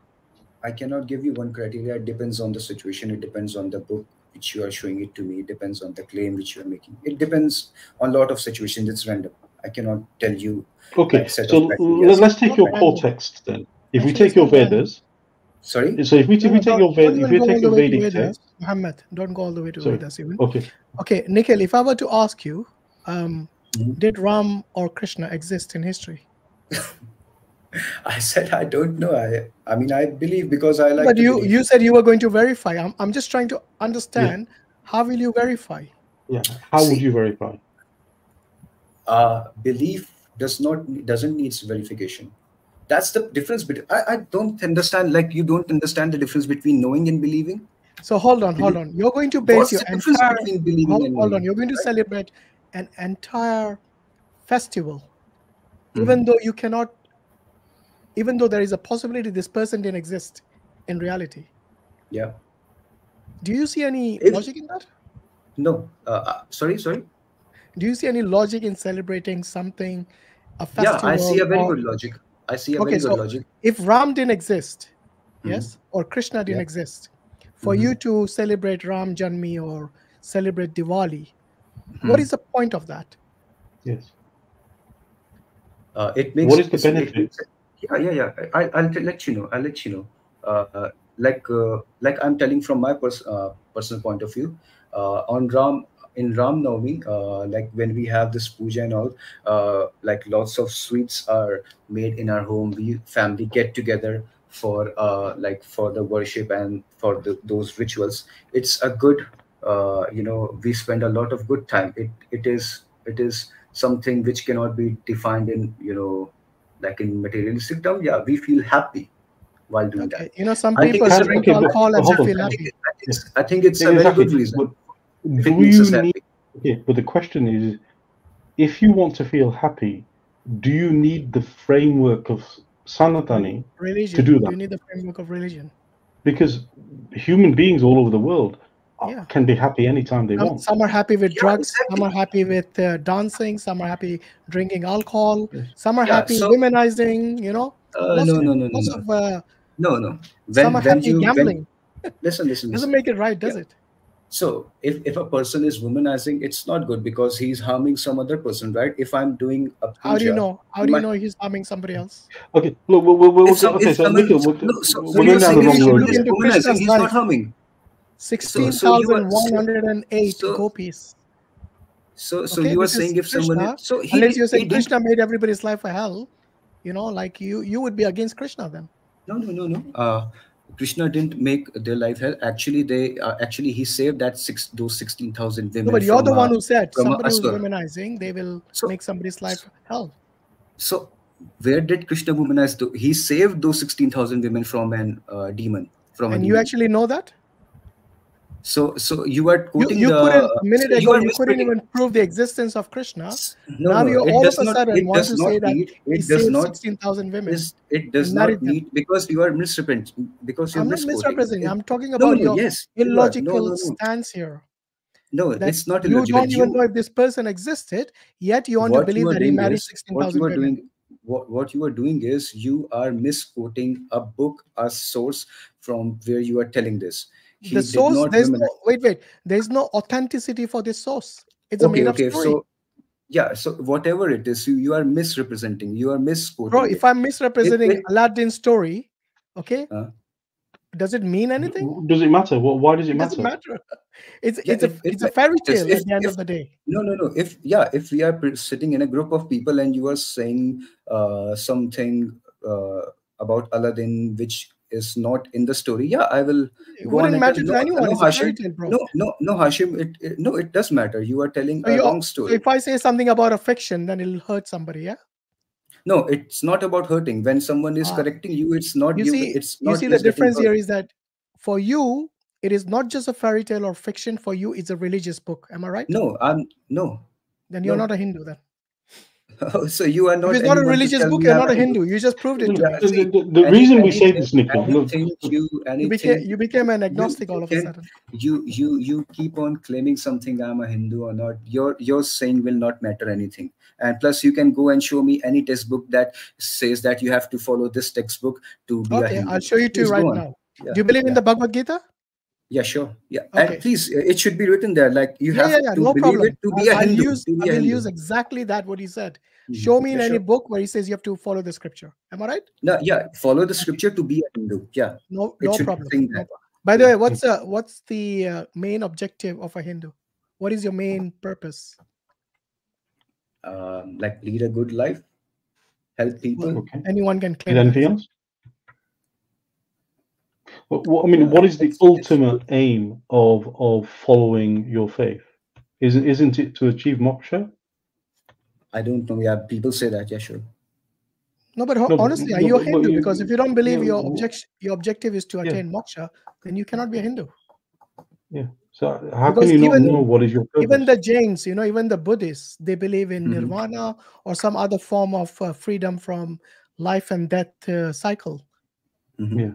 I cannot give you one criteria. It depends on the situation. It depends on the book which you are showing it to me. It depends on the claim which you are making. It depends on a lot of situations. It's random. I cannot tell you. Okay, so of criteria. l- let's take your Okay. core text then. If we take your it's not bad. Vedas, Sorry. so if we, if we take don't- your don't Ved, if we go take all your the way to Vedic Vedas, text, Muhammad, don't go all the way to Sorry. Vedas even. okay, Okay, Nikhil, if I were to ask you, um, Mhm. did Ram or Krishna exist in history? I said I don't know. I I mean I believe because I like. but to you believe. you said you were going to verify. I'm, I'm just trying to understand how will you verify? yeah. How would you verify? Uh, belief does not doesn't needs verification. That's the difference between. I, I don't understand. Like you don't understand the difference between knowing and believing. So hold on, hold on. You're going to base What's your entire between believing hold, hold on. You're going to celebrate an entire festival, Mm-hmm. even though you cannot, even though there is a possibility this person didn't exist in reality. Yeah. Do you see any If- logic in that? No. Uh, uh, sorry. Sorry. Do you see any logic in celebrating something, a festival Yeah. I see a very or- good logic. I see a Okay, very good so- logic. If Ram didn't exist, Mhm. yes, or Krishna didn't Yeah. exist, for Mhm. you to celebrate Ram Janmi or celebrate Diwali, Hmm. what is the point of that? Yes. Uh, it makes. What is the benefit? makes- yeah, yeah, yeah. I, I'll t- let you know. I'll let you know. Uh, uh, like, uh, like I'm telling from my pers- uh, personal point of view. Uh, on Ram, in Ram Navami, uh, like when we have this puja and all, uh, like lots of sweets are made in our home. We family get together for uh, like for the worship and for the, those rituals. It's a good, uh, you know, we spend a lot of good time. It it is it is something which cannot be defined in you know like in materialistic term yeah we feel happy while doing Okay, that you know, some I people drink alcohol and they feel I happy. think, I think it's, I think it's a very Exactly. good reason But if do it makes us you need? Okay, but the question is, if you want to feel happy, do you need the framework of sanatani? Religion. do that You need the framework of religion. Because human beings all over the world Yeah. can be happy anytime they Some, want. some are happy with Yeah, drugs. Some are happy with uh, dancing. Some are happy drinking alcohol. Yes. Some are Yeah, happy so- womenizing. You know, uh, no of, no no no no of uh, no no some are when when happy you when, gambling. listen listen Doesn't listen make it right, does Yeah. it? So if, if a person is womanizing it's not good because he's harming some other person right if i'm doing a puja, How do you know? How do you know he's harming somebody else? Okay, look, we'll, we'll, we'll, if some, okay, if so someone, Nikhil, so, we're, no, so, so we're you're saying the if wrong someone road. is into womanizing, he's not harming Sixteen so you are- thousand one hundred and eight so- gopis. so so Okay, you are saying if someone Krishna, is, so he, Unless you're he saying did Krishna made everybody's life a hell, you know, like you you would be against Krishna then. No, no, no, no. Uh, Krishna didn't make their life hell. Actually, they uh, actually he saved that six those sixteen thousand women. No, but you're the uh, one who said somebody who's womanizing, they will So- make somebody's life hell. So, where did Krishna womanize? tho- He saved those sixteen thousand women from an uh, demon. From a And you demon. actually know that? So, so you are You, quoting you the. couldn't minute so ago you couldn't even prove the existence of Krishna. No, now no, you all of a not- sudden want to say that need- He It does not. sixteen thousand women. Is, it does not them. need because you are misrepresenting because you're I'm not misrepresenting. I'm talking about no, your yes, you illogical No, no, no. stance here. No, it's not you don't even You- know if this person existed, yet you want to what you believe that he married is- sixteen what you are women. doing what, what you are doing is you are misquoting a book a source from where you are telling this He the source there's women- no wait wait there's no authenticity for this source it's a okay made up okay story so yeah so whatever it is you you are misrepresenting you are misquoting bro it. if i'm misrepresenting it- aladdin's story okay Uh. does it mean anything Does it matter? Well, why does it it matter? doesn't matter it's Yeah, it's a if- if it's a I- fairy tale if- at the end if- of the day no no no if yeah if we are sitting in a group of people and you are saying uh, something uh, about aladdin which is not in the story, yeah, I will. It go wouldn't matter to no, anyone. no, it's a fairy Hashim. No, no, no, Hashim. It, it no, it does matter. You are telling So a you- wrong story. if I say something about a fiction, then it'll hurt somebody, yeah? No, it's not about hurting. When someone is Ah. correcting you, it's not You you. see, it's you see the difference here is that for you, it is not just a fairy tale or fiction. For you, it's a religious book. Am I right? No, I'm no. Then you're no. not a Hindu then. so you are not. if it's not a religious book, you're not a Hindu. Hindu. You just proved it to The, Yeah, me. see, the- the Any- reason we say this, Nikhil, anything you, You became you became an agnostic all of a sudden. you you you keep on claiming something i'm a hindu or not your your saying will not matter anything and plus you can go and show me any textbook that says that you have to follow this textbook to be a Okay, hindu I'll show you two Please right now. Yeah, Do you believe in the Bhagavad Gita? Yeah sure yeah Okay. and please uh, it should be written there like you Yeah, have yeah, yeah, to no believe problem. it to be I'll, a I'll hindu use to be I a will hindu use exactly that what he said. Mhm. Show me in Yeah, any book where he says you have to follow the scripture. Am I right? no yeah follow the scripture to be a hindu yeah No, It no problem. no By the Yeah. way, what's uh, what's the uh, main objective of a Hindu? What is your main purpose? um, like lead a good life help people okay. Anyone can Is claim. there that. anything else? What, what, I mean, what is the It's- it's- ultimate aim of of following your faith? Isn't isn't it to achieve moksha? i don't know yeah people say that yeah sure No, but ho- No, honestly, are no, you a but- but Hindu? you- Because if you don't believe yeah, your w- object your objective is to Yeah. attain moksha, then you cannot be a Hindu. Yeah. So how Because can you not even- know what is your purpose? Even the Jains, you know, even the Buddhists, they believe in Mhm. nirvana or some other form of uh, freedom from life and death uh, cycle. Mhm. Yeah.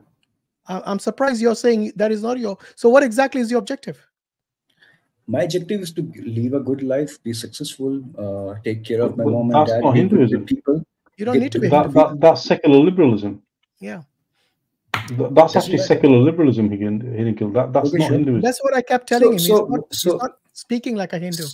I- I'm surprised you're saying that is not your. So, what exactly is your objective? my objective is to live a good life be successful uh, take care of my But mom and that's dad not be good with Hinduism. people You don't Get need to to be a that, Hindu. that that's secular liberalism. Yeah, Th- That's Doesn't actually that- secular liberalism, Higgin- Higgin. That that's Okay, not sure. Hinduism. that's what I kept telling him. so- he's, not, he's not speaking like a Hindu.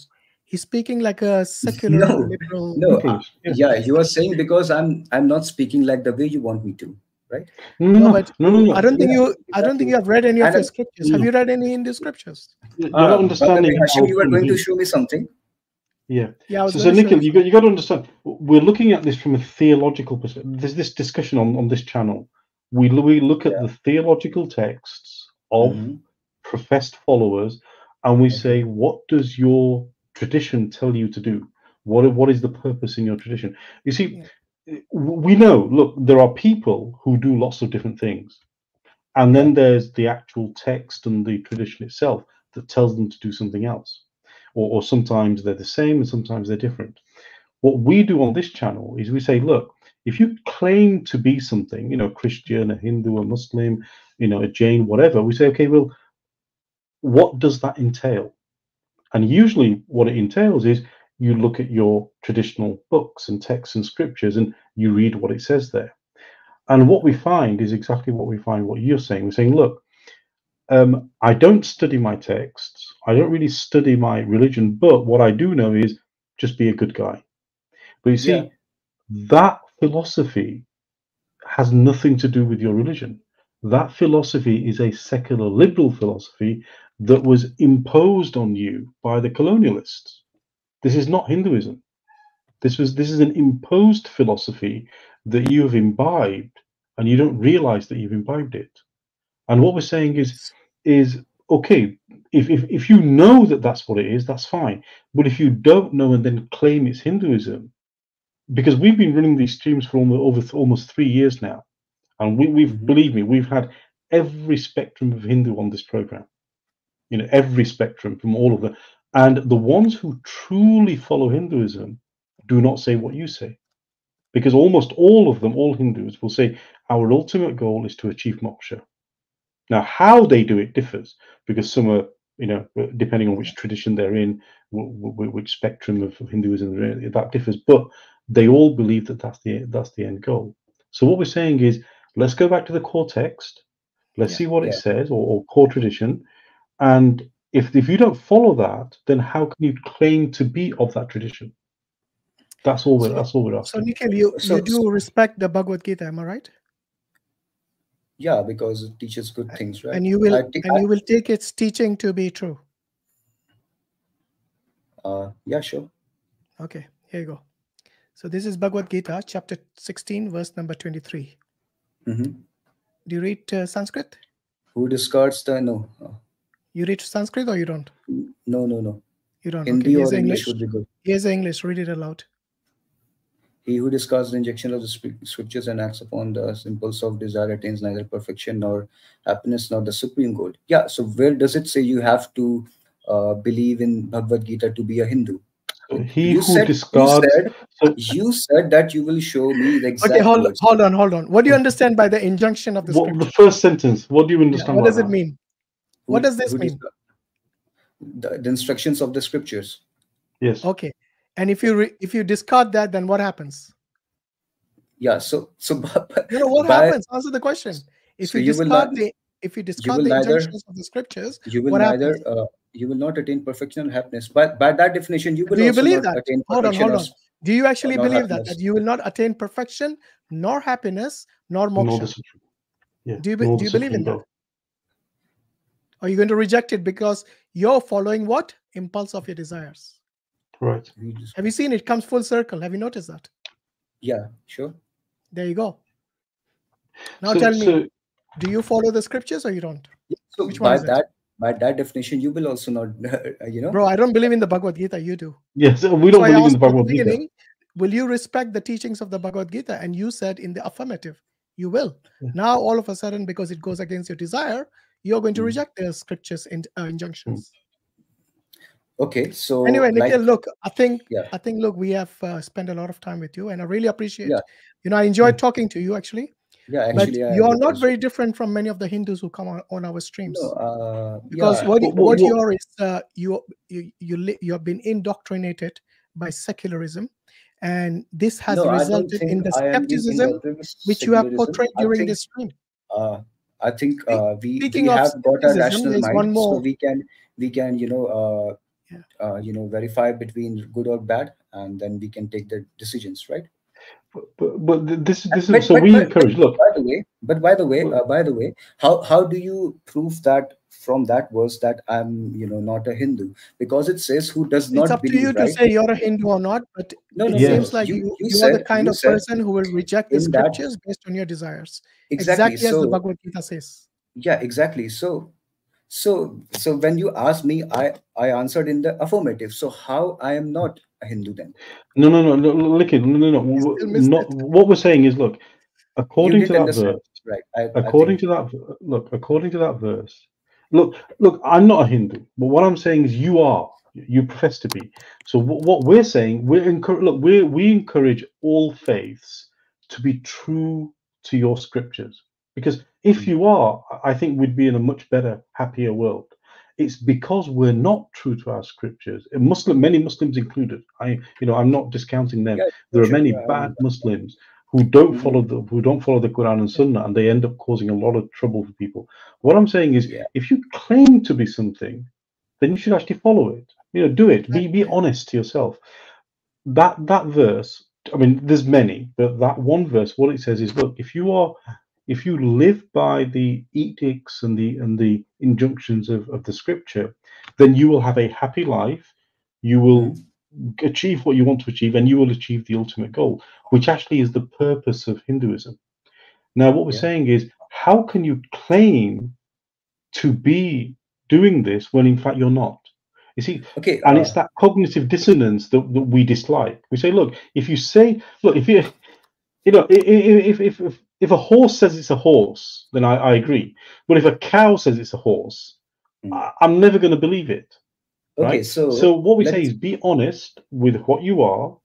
He's speaking like a secular No, liberal. no Liberals, yeah. yeah you are saying because i'm i'm not speaking like the way you want me to right No, No, no, but no, no, no. I don't think Yeah, you. I don't think you have read any of And your I- scriptures. Have you read any Hindu scriptures? You're Ah, by not the way, understanding. Hashim, you were going to show me something Yeah. Yeah, So, so Nikhil, you you got you got to understand. We're looking at this from a theological perspective. There's this discussion on, on this channel. We we look at Yeah. the theological texts of Mhm. professed followers, and we say, what does your tradition tell you to do? What what is the purpose in your tradition? You see, w- we know. Look, there are people who do lots of different things, and then there's the actual text and the tradition itself that tells them to do something else or, or sometimes they're the same and sometimes they're different. What we do on this channel is we say, look, if you claim to be something, you know, Christian, a Hindu, a Muslim, you know, a Jain, whatever, we say, okay, well, what does that entail? And usually what it entails is you look at your traditional books and texts and scriptures and you read what it says there. And what we find is exactly what we find what you're saying. We're saying, look, um, I don't study my texts. I don't really study my religion, but what I do know is just be a good guy. But you see, Yeah. that philosophy has nothing to do with your religion. That philosophy is a secular liberal philosophy that was imposed on you by the colonialists. This is not Hinduism. This was this is an imposed philosophy that you have imbibed and you don't realize that you've imbibed it. And what we're saying is is okay if, if if you know that that's what it is that's fine but if you don't know and then claim it's hinduism because we've been running these streams for almost almost three years now and we, we've Mhm. believe me we've had every spectrum of hindu on this program you know every spectrum from all of them and the ones who truly follow hinduism do not say what you say because almost all of them all hindus will say our ultimate goal is to achieve moksha now, how they do it differs because some are, you know, depending on which tradition they're in, which spectrum of Hinduism they're in, that differs. But they all believe that that's the that's the end goal. So what we're saying is, let's go back to the core text, let's Yeah. see what it says or, or core tradition, and if if you don't follow that, then how can you claim to be of that tradition? That's all we're So- that's all we're asking. So, asking. Nikhil, you, So- you do respect the Bhagavad Gita, am I right? yeah because it teaches good things right And you will I think and you will take its teaching to be true. uh, yeah sure Okay, here you go. So this is Bhagavad Gita, chapter 16, verse number 23. Mhm. Do you read uh, Sanskrit? Who discards the no? uh, You read Sanskrit or you don't? No, no, no. You don't. Hindi okay. or Here's English English. would be good. Here's English. Read it aloud. He who discards the injection of the scrip- scriptures and acts upon the impulse of desire attains neither perfection nor happiness nor the supreme good. Yeah. So where does it say you have to uh, believe in Bhagavad Gita to be a Hindu? He you who said, discards. You said, so you said that you will show me the exact Okay, hold, words. hold on, hold on. What do you understand by the injunction of the what, the first sentence. What do you Yeah, understand? What by does it mean? Who- what does this mean? The, the instructions of the scriptures. Yes. Okay. And if you re- if you discard that, then what happens? Yeah. So so But, You know what by- happens? Answer the question. If So you, you discard the if you discard will the neither- injunctions of the scriptures, you will What neither happens? uh, you will not attain perfection and happiness. But by that definition, you will Do you also believe not that? attain Hold on, hold on. do you actually believe that that you will not attain perfection nor happiness nor Nor moksha? the supreme. Yeah. Do you be- nor do you believe in supreme that? God. Are you going to reject it because you're following what impulse of your desires? Right. Have you seen it comes full circle? Have you noticed that? Yeah, sure. There you go. Now so, tell me, so- do you follow the scriptures or you don't? So Which one by is it? that by that definition, you will also not, you know. Bro, I don't believe in the Bhagavad Gita. You do. yes, we don't I believe in asked the you at Bhagavad Gita. beginning, will you respect the teachings of the Bhagavad Gita? And you said in the affirmative, you will. Yeah. Now, all of a sudden, because it goes against your desire, you're going to Mm. reject the scriptures and uh, injunctions. Okay, so Anyway, like, look, I think, Yeah. I think, look, we have uh, spent a lot of time with you, and I really appreciate. Yeah. You know, I enjoyed talking to you actually, yeah, but actually, I you are not very different from many of the Hindus who come on, on our streams. No, uh, because yeah, what, Wh- wh- what wh- you are is uh, you you you you have been indoctrinated by secularism and this has no, resulted in the I am being skepticism which you have portrayed during think, this stream uh, I think uh, we, we Speaking have got a rational mind, so we can we can you know uh, Yeah. uh, you know verify between good or bad, and then we can take the decisions, right? But, but, but this, this But- is so but- we but- encourage. Look, By the way, but by the way, uh, by the way, how how do you prove that from that verse that I'm you know not a Hindu? Because it says who does not it's up to believe, you to say you're a hindu or not but No, it no, no, seems like You- you, you you, are the kind of person who will reject the in that- scriptures based on your desires exactly. exactly as the bhagavad gita says yeah, exactly. So so so when you asked me, I I answered in the affirmative. So how I am not a Hindu then? no, no, no, no, look, no, no, no. You w- still missed Not, it. what we're saying is, look, according to that verse, right? I, according I to that look according to that verse look look i'm not a hindu but what i'm saying is you are you profess to be so wh- what we're saying we're encourage look we we encourage all faiths to be true to your scriptures because if Mm. you are I think we'd be in a much better happier world it's because we're not true to our scriptures and muslim many muslims included i you know i'm not discounting them Yeah, there are many bad muslims who don't follow the who don't follow the Quran and Sunnah, and they end up causing a lot of trouble for people. What I'm saying is, Yeah. if you claim to be something, then you should actually follow it. You know, do it. Be be honest to yourself. That that verse. I mean, there's many, but that one verse, what it says is, look, if you are, if you live by the edicts and the and the injunctions of, of the Scripture, then you will have a happy life. You will achieve what you want to achieve, and you will achieve the ultimate goal which actually is the purpose of Hinduism. Now, what we're Yeah. saying is, how can you claim to be doing this when in fact you're not? You see, Okay, and uh, it's that cognitive dissonance that, that we dislike. We say, look, if you say, look, if you, you know, i- i- if if if, if a horse says it's a horse, then I, I agree. But if a cow says it's a horse, Hmm. I, I'm never going to believe it. okay. right? So So what we say is, be honest with what you are,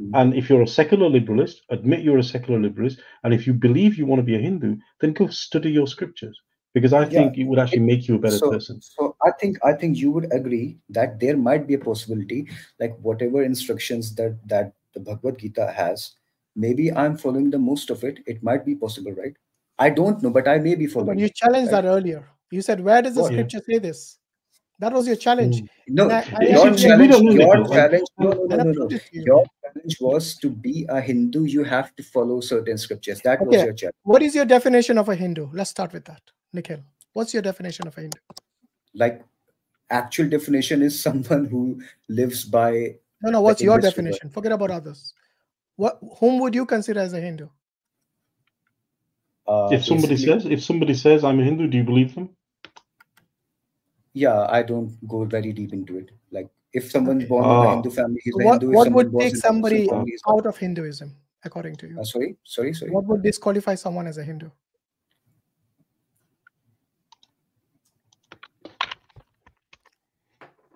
Mm. and if you're a secular liberalist, admit you're a secular liberalist. And if you believe you want to be a Hindu, then go study your scriptures because I Yeah, think it would actually make you a better so, person. So I think I think you would agree that there might be a possibility, like whatever instructions that that the Bhagavad Gita has, maybe I'm following the most of it. It might be possible, right? I don't know, but I may be but following. you challenged right. that earlier you said where does the? Yeah. scripture say this that was your challenge Mm. No, I- I your challenge, We don't know, your challenge, no, no, no, no, no. it to you. Your challenge was to be a Hindu. You have to follow certain scriptures. That was your challenge. What is your definition of a Hindu? Let's start with that. Nikhil, what's your definition of a Hindu? Like, actual definition is someone who lives by. No, no, what's your definition? Forget about others. What whom would you consider as a Hindu? Uh, if somebody says if somebody says I'm a Hindu, do you believe them? yeah, I don't go very deep into it. Like if someone's Okay. born in Ah. a Hindu family, he's a What, Hindu. What would take in a Muslim somebody family, out of Hinduism, according to you? Uh, sorry, sorry, sorry. What would disqualify someone as a Hindu?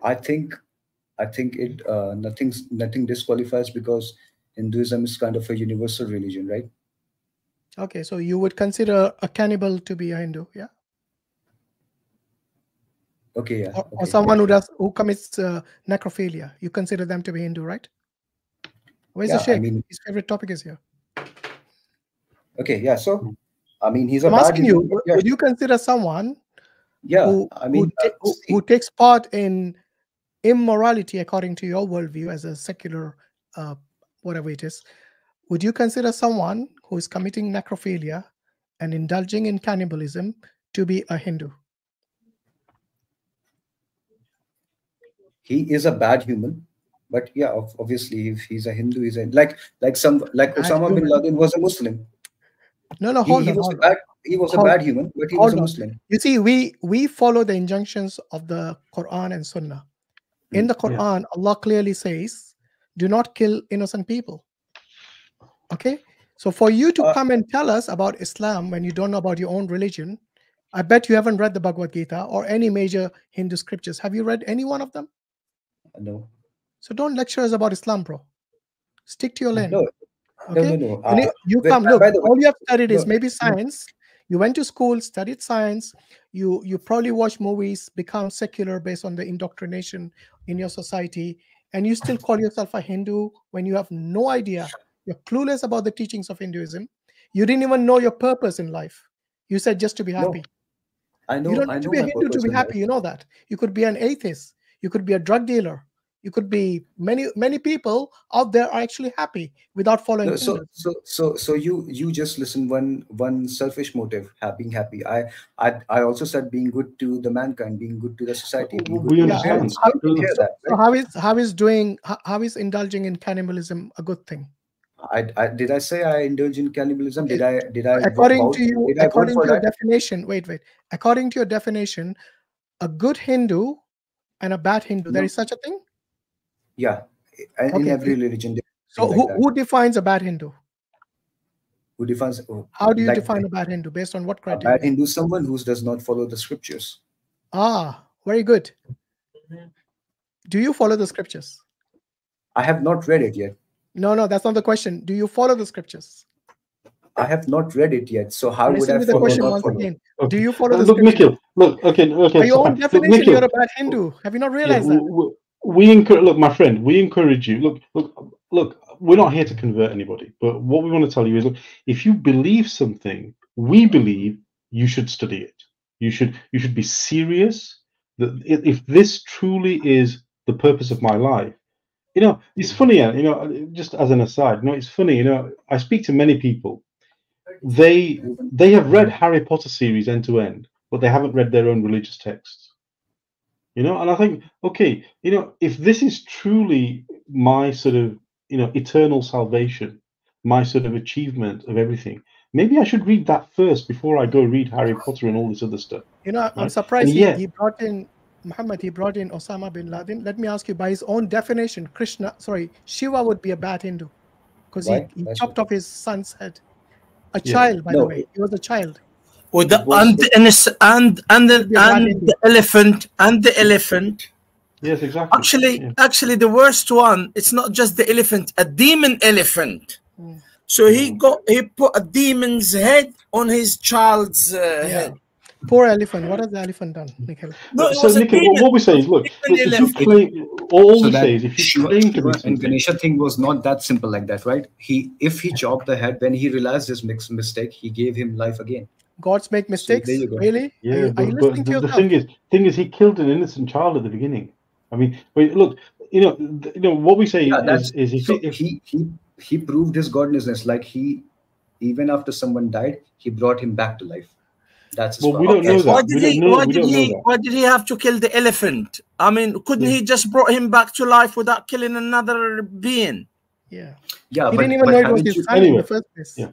I think, I think it uh, nothing's nothing disqualifies because Hinduism is kind of a universal religion, right? Okay, so you would consider a cannibal to be a Hindu, yeah? Okay, yeah. Or, or okay. someone who does who commits uh, necrophilia, you consider them to be Hindu, right? Where's Yeah, the I mean- His favorite topic is here. Okay, yeah. So, I mean, he's a I'm asking you, Hindu, would yeah, would you consider someone yeah. who, I mean, who, ta- uh, who takes part in immorality according to your worldview as a secular, uh, whatever it is, would you consider someone who is committing necrophilia and indulging in cannibalism to be a Hindu? he is a bad human, but yeah, obviously, if he's a Hindu, he's a like like some like Bad Osama bin. Laden was a Muslim. No, no, He, hold he on. was a on. bad he was a bad human, but he was a on. Muslim. You see, we we follow the injunctions of the Quran and Sunnah. In hmm, the Yeah. Quran, Allah clearly says, "Do not kill innocent people." Okay, so for you to Uh, come and tell us about Islam when you don't know about your own religion, I bet you haven't read the Bhagavad Gita or any major Hindu scriptures. Have you read any one of them? No, So don't lecture us about Islam, bro. Stick to your lane. no, okay. no, no, no. Uh, you come look way- all you have studied is no, maybe no. science you went to school studied science you you probably watch movies become secular based on the indoctrination in your society and you still call yourself a hindu when you have no idea you're clueless about the teachings of hinduism. You didn't even know your purpose in life. You said just to be No, happy. I know, you don't I need to be a hindu to be happy you know that. You could be an atheist you could be a drug dealer you could be many many people out there are actually happy without following No, so so so so you you just listen one one selfish motive ha- being happy i i i also said being good to the mankind being good to the society We understand. parents. How- You hear that, So right? how is how is doing how, how is indulging in cannibalism a good thing? I, I did i say i indulge in cannibalism did i did i According to you, did according to your that? definition, wait, wait. According to your definition, a good Hindu and a bad Hindu, there No. is such a thing. Yeah in in Okay, every religion So who, like who defines a bad Hindu? who defines oh, How do you like define a bad Hindu based on what a criteria? bad hindu someone who does not follow the scriptures Ah, very good. Do you follow the scriptures? i have not read it yet No, no, that's not the question. Do you follow the scriptures? i have not read it yet so how would Listen i to the question once follow? again. Okay. Do you follow the look, scriptures? Nikhil. Look, okay, okay. By your so own definition, Nikhil, you're a bad Hindu. Have you not yeah, realized that? We encourage. Look, my friend, we encourage you. Look, look, look. We're not here to convert anybody, but what we want to tell you is, look, if you believe something, we believe you should study it. You should, you should be serious. That if this truly is the purpose of my life, you know, it's funny. uh, You know, just as an aside, you know, it's funny. You know, I speak to many people. They they have read Harry Potter series end to end, but they haven't read their own religious texts. You know, and I think, okay, you know, if this is truly my sort of, you know, eternal salvation, my sort of achievement of everything, maybe I should read that first before I go read Harry Potter and all this other stuff. You know, I'm surprised And he, yet- he brought in Muhammad, he brought in Osama bin Laden. Let me ask you, by his own definition, Krishna, sorry, Shiva would be a bad Hindu because he, Right, he that's chopped right. off his son's head. A Yeah. child, by the way. He was a child. With the, It and, the, and and the, and the elephant and the elephant Yes, exactly. actually Yeah. actually the worst one it's not just the elephant a demon elephant Mm. so he Mm. got he put a demon's head on his child's uh, head Poor elephant. What has the elephant done, Nikhil? no so, Nikhil, what, demon. what we say is, look, if you claim, all so we say is, if you Shiva, claim to be and Ganesha thing was not that simple like that, right? He, if he chopped the head, when he realized his mix mistake, he gave him life again. Gods make mistakes. you go. Really? Yeah, are but, you but listening to the, the yourself? thing is, thing is, he killed an innocent child at the beginning. I mean, but look, you know, th- you know what we say Yeah, is, is if, so if he he he proved his godness. Like he, even after someone died, he brought him back to life. That's his Well, we don't know that. why why- did he why did he why did he have to kill the elephant i mean couldn't Yeah. he just brought him back to life without killing another being Yeah. Yeah, He but, didn't even but know it was his you- son in Anyway, the first place. yeah.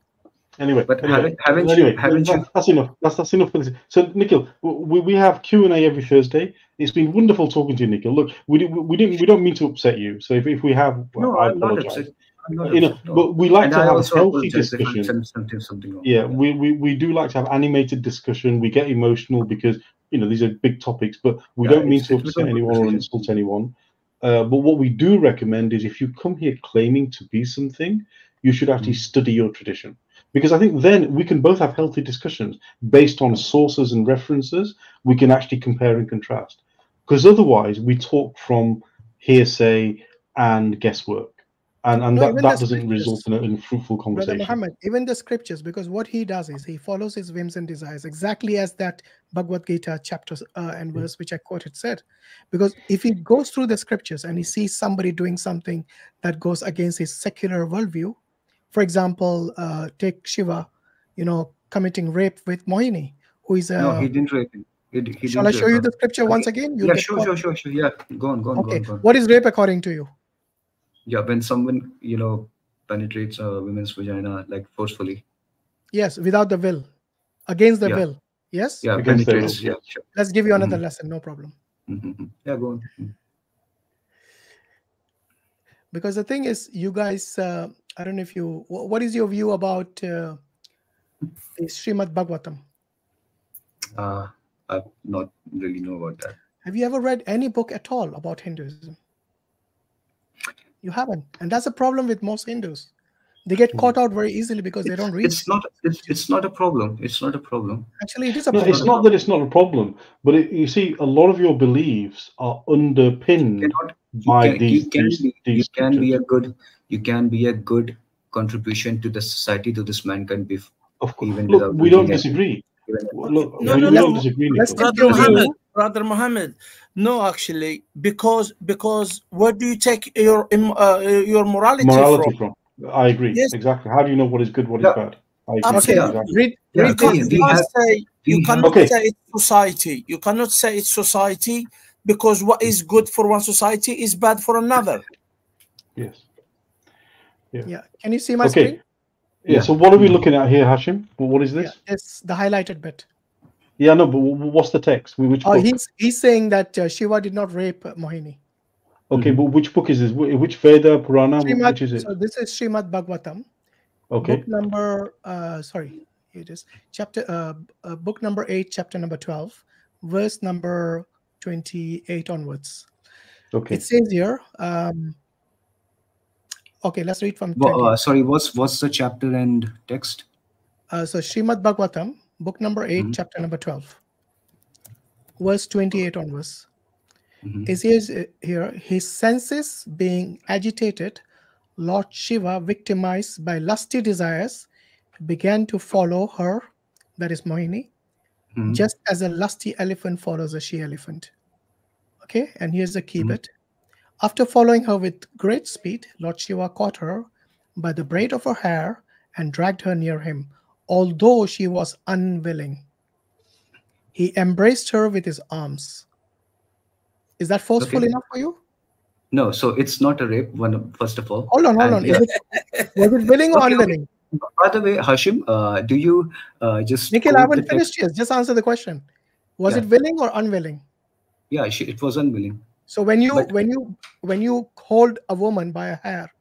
Anyway, But anyway, haven't- haven't you- haven't that- you- That's enough. That's that's enough for this. So, Nikhil, we, we have Q and A every Thursday. It's been wonderful talking to you, Nikhil. Look, we we didn't we don't mean to upset you. So if, if we have, No, I I'm not apologize. upset. Not You know, no. but we like and to I have a healthy apologize if I discussion. said something, something wrong. Yeah, we, we, we do like to have animated discussion. We get emotional because you know these are big topics, but we Yeah, don't mean to upset anyone or insult anyone. Uh, but what we do recommend is if you come here claiming to be something, you should actually Mm. study your tradition. Because I think then we can both have healthy discussions based on sources and references. We can actually compare and contrast. Because otherwise, we talk from hearsay and guesswork, and and No, that, that doesn't result in a, in fruitful Brother conversation. Muhammad, even the scriptures, because what he does is he follows his whims and desires exactly as that Bhagavad Gita chapter uh, and verse which I quoted said. Because if he goes through the scriptures and he sees somebody doing something that goes against his secular worldview, for example, uh, take Shiva, you know, committing rape with Mohini, who is a. No, he didn't rape him. He, d- he shall I show you the scripture once again? You'll Yeah, sure, sure, sure, sure. Yeah, go on, go on, go Okay, on, go on. what is rape according to you? Yeah, when someone, you know, penetrates a woman's vagina like forcefully. Yes, without the will, against the Yeah. will. Yes. Yeah, Against their penetrates. will. Yeah, sure. Let's give you another Mhm. lesson. No problem. hmm Yeah, go on. Mhm. because the thing is you guys uh, i don't know if you what is your view about uh, the Srimad bhagavatam Uh, I not really know about that. have you ever read any book at all about hinduism you haven't and that's a problem with most hindus they get caught out very easily because they don't read It's not. It's, it's not a problem. It's not a problem. actually it is a No, problem it's not that it's not a problem, but it, you see, a lot of your beliefs are underpinned Cannot. You can, these. you can these, be. You can be a good. You can be a good contribution to the society, to this mankind. Bef- Of course. even Look, without we don't disagree. even- Look, No, we, no, no. don't disagree. Let's Brother your view. Muhammad, Brother Muhammad, no, actually, because because where do you take your uh, your morality, Morality from? from. I agree. Yes. Exactly. How do you know what is good, what is Yeah. bad? I agree. okay Exactly. read read You, can't, we- this. you we have- say you cannot Okay. say it's society. You cannot say it's society because what is good for one society is bad for another. Yes. yeah can you see my Okay. screen Yeah. Yeah. So what are we looking at here, Hashim? Well, what is yeah this? it's the highlighted bit Yeah, no, but what's the text? Wh- Which oh book? he's he's saying that uh, shiva did not rape uh, mohini Okay, but which book is this? Which Veda, Purana? Wh- Srimad, Which is it? so this is Srimad Bhagavatam, Okay. book number uh sorry here it is chapter uh, uh book number 8 chapter number 12 verse number 28 onwards Okay. it says here um okay let's read from 20. Wha- uh, sorry, what's what's the chapter and text? uh, so Srimad Bhagavatam book number 8 Mhm. chapter number 12 verse 28 onwards Mhm. it says uh, here his senses being agitated lord shiva victimized by lusty desires began to follow her that is mohini Mhm. just as a lusty elephant follows a she elephant. Okay, and here's the key Mhm. bit. After following her with great speed, Lord Shiva caught her by the braid of her hair and dragged her near him, although she was unwilling. He embraced her with his arms. Is that forceful Okay. enough for you? No, so it's not a rape. One first of all. Hold on, hold And on. yeah. Is it, was it willing or Okay, okay. Unwilling? By the way, Hashim, uh, do you uh, just Nikhil, I haven't finished yet. Just answer the question. Was Yeah. it willing or unwilling? Yeah, she, it was unwilling. So when you But- when you when you hold a woman by a hair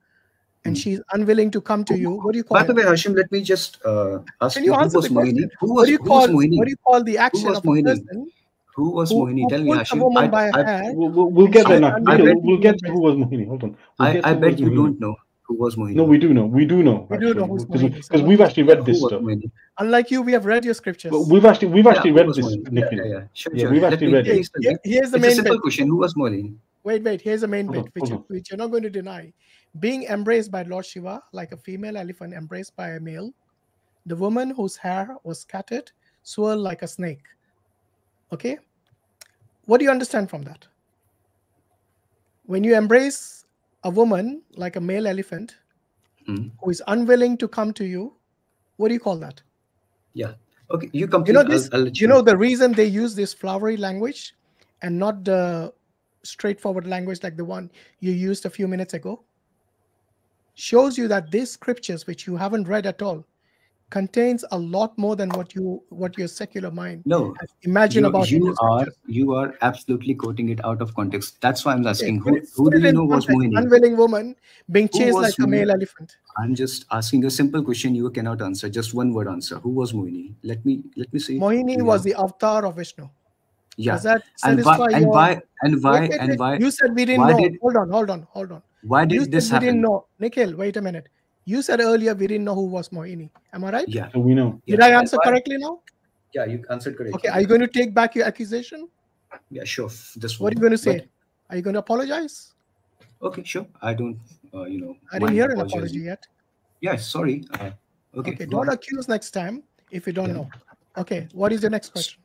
and Mm. she's unwilling to come to you, what do you call By the it? way, Hashim, let me just uh, ask Can you, you who was the Mohini? question? Who What was, do you who call was Mohini? what do you call the action was of a Mohini? person Who was who, Mohini? who Tell me, Hashim. woman I, by a I, hair? We'll, we'll, we'll get there She's now. unwilling Nikhil, we'll get to who was Mohini. Hold on. We'll I, I bet you don't know who was Mohini. No, we do know. We do know. We do know who's because Mohini, so because what- we've actually read this stuff. Mohini? Unlike you, we have read your scriptures. But we've actually we've actually who read this, Mohini? Yeah, yeah, yeah. Sure, Yeah, sure. we've Let actually me- read it. please. Here- here's the It's a simple bit. question. Who was Mohini? Wait, wait. Here's the main Hold bit, on, which, hold on. which you're not going to deny. Being embraced by Lord Shiva like a female elephant embraced by a male, the woman whose hair was scattered swirled like a snake. Okay, what do you understand from that? When you embrace a woman like a male elephant Hmm. who is unwilling to come to you, what do you call that? Yeah. Okay, you complete. You know I'll- this. I'll let you know the reason they use this flowery language and not the straightforward language like the one you used a few minutes ago shows you that these scriptures which you haven't read at all contains a lot more than what you what your secular mind No, imagine you, about you are you are absolutely quoting it out of context. That's why I'm asking put who who do you know was. Mohini? Unwilling woman being chased like a male elephant. I'm just asking a simple question you cannot answer. Just one word answer. Who was Mohini? Let me let me see. Mohini you was the avatar of Vishnu. yeah. Does that And why and why and why and why You said we didn't know. did- Hold on, hold on, hold on. why You did said this happen? we didn't know. Nikhil, wait a minute. You said earlier we didn't know who was Mohini. Am I right? Yeah. So we know. Did yeah. I answer correctly now? Yeah, you answered correctly. Okay. Are you going to take back your accusation? Yeah, sure. This What are you going to say? But- Are you going to apologize? okay, sure. I don't. Uh, you know. I didn't hear an apology yet. Yeah, sorry. Uh, okay. Okay. Don't on. accuse next time if you don't Yeah. know. Okay. What is your next question?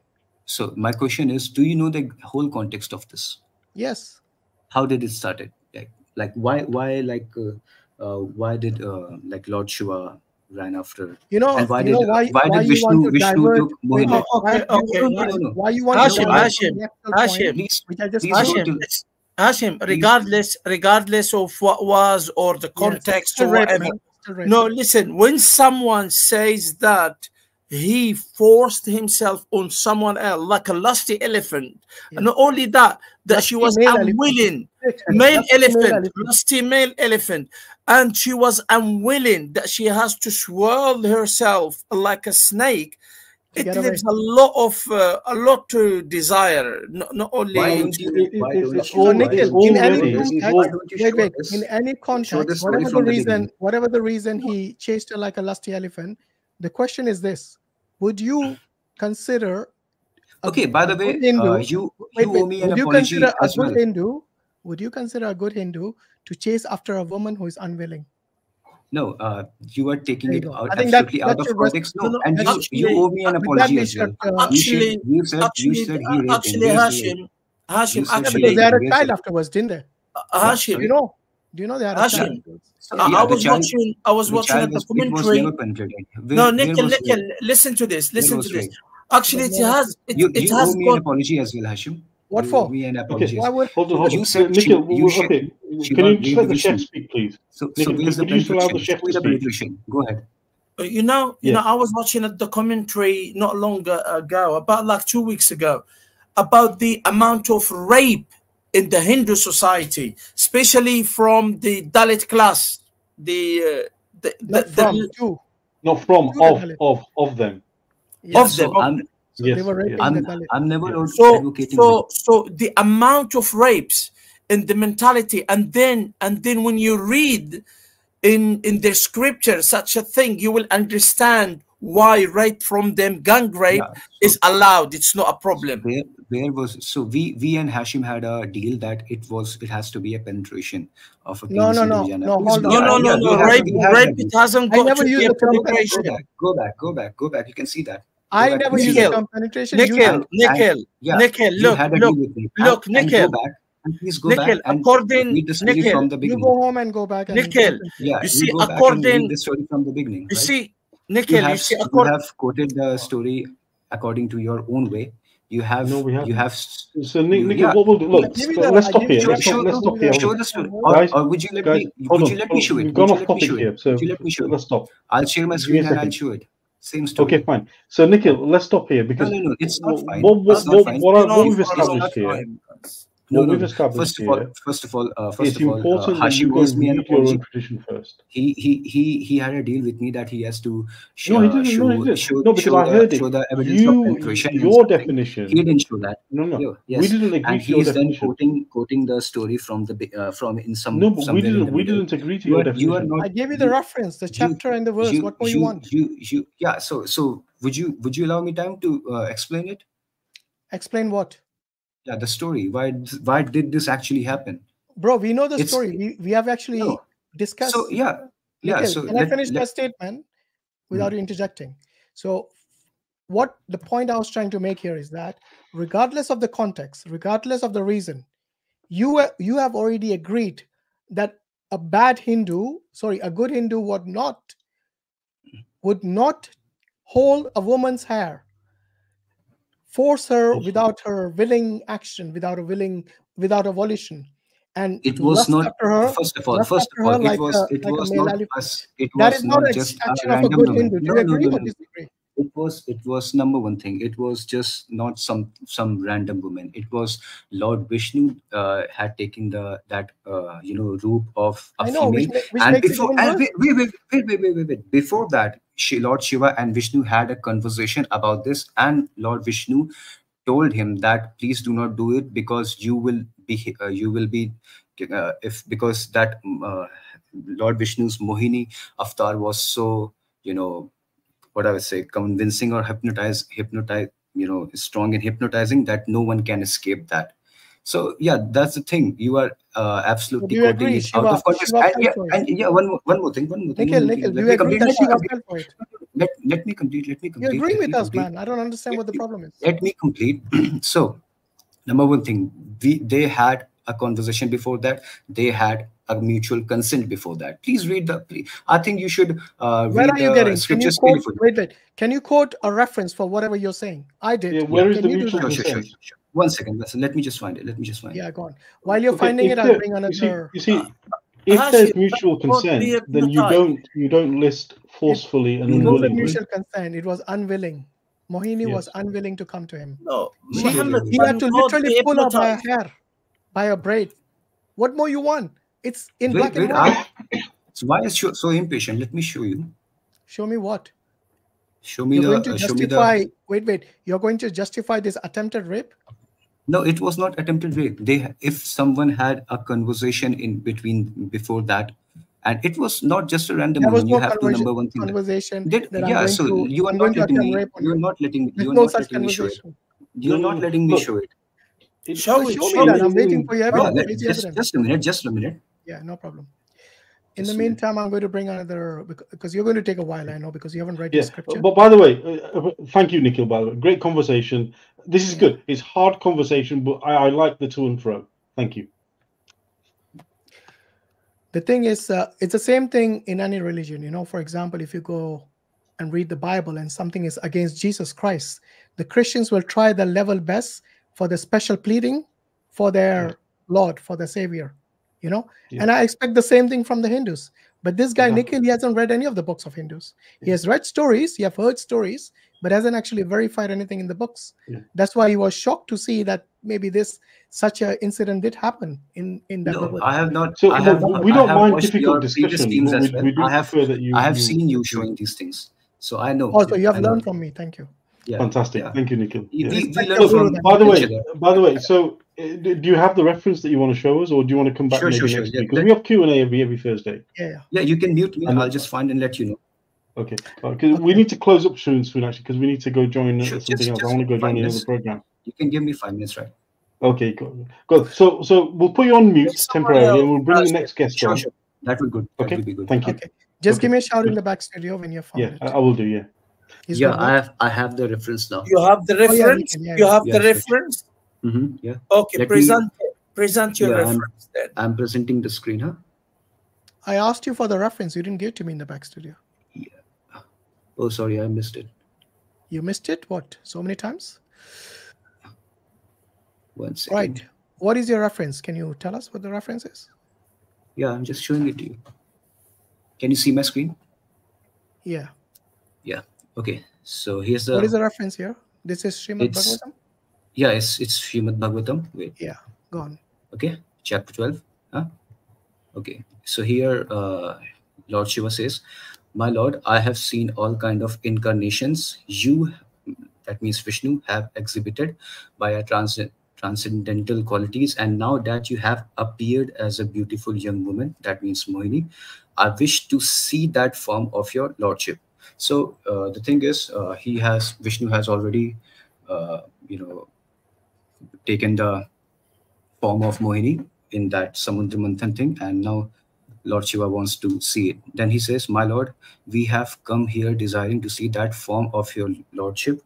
So my question is, do you know the whole context of this? Yes. How did it started? Like, like why, why, like, uh, why did uh, like Lord Shiva ran after? You know, And why you did know why, why why did Vishnu to Vishnu divert, took Mohini? Oh, okay, why, okay. No, no, no, no. why you want Hashim, to divert Hashim, from the actual Hashim. Please, which I just please go to- Hashim, it's- Hashim, regardless, regardless of what was or the context still or whatever. man, still rape. No, listen. When someone says that he forced himself on someone else like a lusty elephant, Yeah. and not only that, that she was male elephant. unwilling, male lusty male elephant, elephant. lusty male elephant, and she was unwilling that she has to swirl herself like a snake. To It get leaves a lot of uh, a lot to desire. Not, not only Why It- don't you? it- Why it- don't it's you? all- So it's Nikhil, in any already- context, it's Why all- don't you wait, wait. In any context, whatever the reason, beginning. whatever the reason he chased her like a lusty elephant, the question is this: Would you consider? a- Okay. By the way, good Hindu, uh, you wait, you wait, owe me an would you apology consider a as good well. Hindu? Would you consider a good Hindu to chase after a woman who is unwilling? No, uh, you are taking it out I think that- absolutely that out of context. no, No, no, and you, actually- you owe me an apology we as well. should, uh, You. Actually- You said you actually, said he uh, raped actually, Where's the rape? Hashim, Hashim, You said Yeah, actually, they had a child afterwards, didn't they? uh, Hashim, You know? Do you know they had a Hashim, child? afterwards? I, Yeah, I was child- watching. I was The watching child a was, documentary. Where, No, where Nikhil, Nikhil, listen to this. Listen to this. Actually, it has. It, You, it you has owe me an apology as well, Hashim. What for? Owe me an Okay. apology. Why would Hold on, hold You on. said Nikhil, she- you should- okay. she Can you just let the sheikh speak, please? So, so Nikhil, where's could you allow the sheikh Show me to the speak? penetration. Go ahead. uh, You know, you Yeah. know, I was watching a documentary not long ago, about like two weeks ago, about the amount of rape in the Hindu society, especially from the Dalit class, the uh, the, the, not from the two? Not from, of, of, of them. Yeah, of So them. I'm, so yes, they were raping I'm, the Dalit. I'm never Yeah. so advocating so so the amount of rapes in the mentality and then and then when you read in in the scripture such a thing you will understand why rape from them gang rape Yeah, is allowed it's not a problem where where was so we we and Hashim had a deal that it was it has to be a penetration of a No, penis no, in the no, vagina. no, Please hold go on. no back. no no Yeah, no we have- rape we have rape that it deal. hasn't I got never to used be a the term Go back, penetration go back, go back, go back, go back. You can see that. I back, never please. used the Nikhil, term penetration. You Nikhil, did. Nikhil, Yeah, Nikhil, look, had look, deal look, and, and Nikhil, go back and please go Nikhil, back and according- read the story Nikhil, from the beginning. You go home and go back and Nikhil, Yeah, You see, go according- read the story from the beginning. you right? see you Nikhil, you have see you according have quoted the story according to your own way. You have No, we you haven't. have s- So, Nick, You- Nikhil, yeah. what we'll do, look, Give me the- let's stop here. show, Let's show, stop, let's stop here. show the story, Guys, or, or would you let Guys, me hold would on. you let me show it? We've gone off topic show here, it? so let me show it? let's stop. I'll share my Give me a screen and I'll show it. Same story. Okay, fine. So, Nikhil, let's stop here because no, no. It's not fine. what, what, what, what, No, what we've it's not established here, fine. No, what no, we've no. First of all, first of all, uh, first it's of all, uh, important that Hashim you owes me an read your own apology. tradition first. He he he he had a deal with me that he has to sh- No, he uh, didn't. show, No, he didn't. show, No, because show I the, it. show the evidence of You, penetration. your definition. He didn't show that. No, no. Yeah, We didn't agree and to your he's then definition. quoting quoting the story from the uh, from in some No, but we didn't. We middle. didn't agree to You your are, you are definition. not. I gave you the you- reference, the chapter and the verse. you, what more you, you want? You, you, yeah. So, so would you would you allow me time to uh, explain it? Explain what? Yeah, the story. Why why did this actually happen? Bro, we know the It's- story. We, we have actually No. discussed. So yeah, yeah. So can I let- finish my statement hmm. without you interjecting? So, what the point I was trying to make here is that, regardless of the context, regardless of the reason, you you have already agreed that a bad Hindu, sorry, a good Hindu would not would not hold a woman's hair, force her without her willing action, without a willing, without a volition, and it was not her. first of all first of all it like was a- it like was not us it That was is not not a just a a random good Hindu. Do no you no no or no disagree? it was it was number one thing. It was just not some some random woman. It was lord vishnu uh, had taken the that uh, you know roop of a I know, which, female. ma- which and before and wait, wait, wait, wait, wait, wait, wait, wait. Before that, Lord Shiva and Vishnu had a conversation about this, and Lord Vishnu told him that please do not do it because you will be uh, you will be uh, if because that um, uh, Lord Vishnu's Mohini avatar was so you know what I would say convincing or hypnotize hypnotize you know strong in hypnotizing that no one can escape that. So yeah, that's the thing. You are uh, absolutely you quoting agree it out Shiva, of context. Shiva And yeah, and yeah, one more, one more thing, one more thing. Nikhil, Nikhil, do Let you me agree complete. that Let me complete. fell for it? Let, let me complete. You complete. agree with me us, complete. man. I don't understand what the problem is. Let me complete. so, number one thing, we they had a conversation before that. They had a mutual consent before that. Please read the. Please, I think you should uh, Where read are you the getting? Can you quote? Wait, wait. Can you quote a reference for whatever you're saying? I did. Yeah, where is Can the you mutual that? Sure, sure, sure, sure. One second. Listen, let me just find it. Let me just find it. Yeah, go on. While you're Okay, finding if it, I'll there- bring you see, another. you see, Uh, if Hashi, there's that mutual won't consent, then you don't you don't list forcefully and It wasn't unwillingly. mutual consent. It was unwilling. Mohini was unwilling to come to him. No, She, Muhammad he had to literally pull her by her hair, by her braid. What more you want? It's in Wait, black and wait. white. I, so why is you so impatient? Let me show you. Show me what? Show me You're the. going to uh, show me the. justify. Wait, wait. You're going to justify this attempted rape? No, it was not attempted rape. They, if someone had a conversation in between before that, and it was not just a random There was. You have to number one thing. conversation Did, that I'm yeah, going so to. you are not letting me. You are you. not letting. There's You are no not such letting me show it. conversation. You are No, not letting me look, show it. It- Show it, show show me that. it. I'm waiting for you. Yeah, let, Where's just, just a minute. Just a minute. Yeah, no problem. In the meantime, I'm going to bring another because you're going to take a while. I know because you haven't read Yeah, your scripture. but by the way, uh, uh, thank you, Nikhil. By the way, great conversation. This is good. It's hard conversation, but I, I like the to and fro. Thank you. the thing is uh, it's the same thing in any religion you know for example if you go and read the bible and something is against jesus christ the christians will try their level best for the special pleading for their lord for the savior you know Yeah. and i expect the same thing from the hindus but this guy Exactly. nikhil he hasn't read any of the books of hindus he has read stories he have heard stories but hasn't actually verified anything in the books Yeah. that's why he was shocked to see that maybe this such a incident did happen in in that No, Bhagavad I have not. So I look, have. we don't have mind difficult previous discussion, streams but as we, well. we do I have. prefer that you. I have you- seen you you- showing these things, so I know. also you have I know. learned from me thank you Yeah, Fantastic. yeah. Thank you, Nikhil. Yeah. we, we Respect So, from by the way, by the way, so do do you have the reference that you want to show us, or do you want to come back Sure, maybe sure, sure. next Yeah, week? Because let- we have Q and A every every Thursday. yeah yeah Yeah, you can mute me. And- I'll just find and let you know. Okay, because we Okay. need to close up soon, soon actually, because we need to go join uh, Sure, something just- else. I want to go five join another program. You can give me five minutes, right? Okay, good. Good. So, so we'll put you on mute Someone temporarily, and we'll bring the next guest Sure, on. sure. That would good. Okay, would be good. thank you. okay just Okay. give me a shout in the back studio when you're found Yeah. I, I will do. Yeah. He's yeah, I have. I have the reference now. You have the Oh, yeah, reference. can, yeah, you yeah. have the Yeah, sure. reference. Hmm Yeah, Okay, Let me- present present your Yeah, I'm- reference then. I'm presenting the screen, huh? i asked you for the reference you didn't give it to me in the back studio Yeah. Oh, sorry, I missed it. you missed it what so many times One second. right what is your reference can you tell us what the reference is Yeah, I'm just showing it to you. Can you see my screen? yeah Yeah. Okay. So here's the. what is the reference here this is Srimad It's- Bhagavatam Yeah, it's it's Srimad Bhagavatam. Wait. yeah go on okay chapter 12 huh? okay so here uh, lord shiva says my lord i have seen all kind of incarnations you that means vishnu have exhibited by a trans- transcendental qualities and now that you have appeared as a beautiful young woman that means mohini i wish to see that form of your lordship so uh, the thing is uh, he has vishnu has already uh, you know taken the form of Mohini in that Samudra Manthan thing, and now Lord Shiva wants to see it. Then he says, My Lord, we have come here desiring to see that form of your Lordship,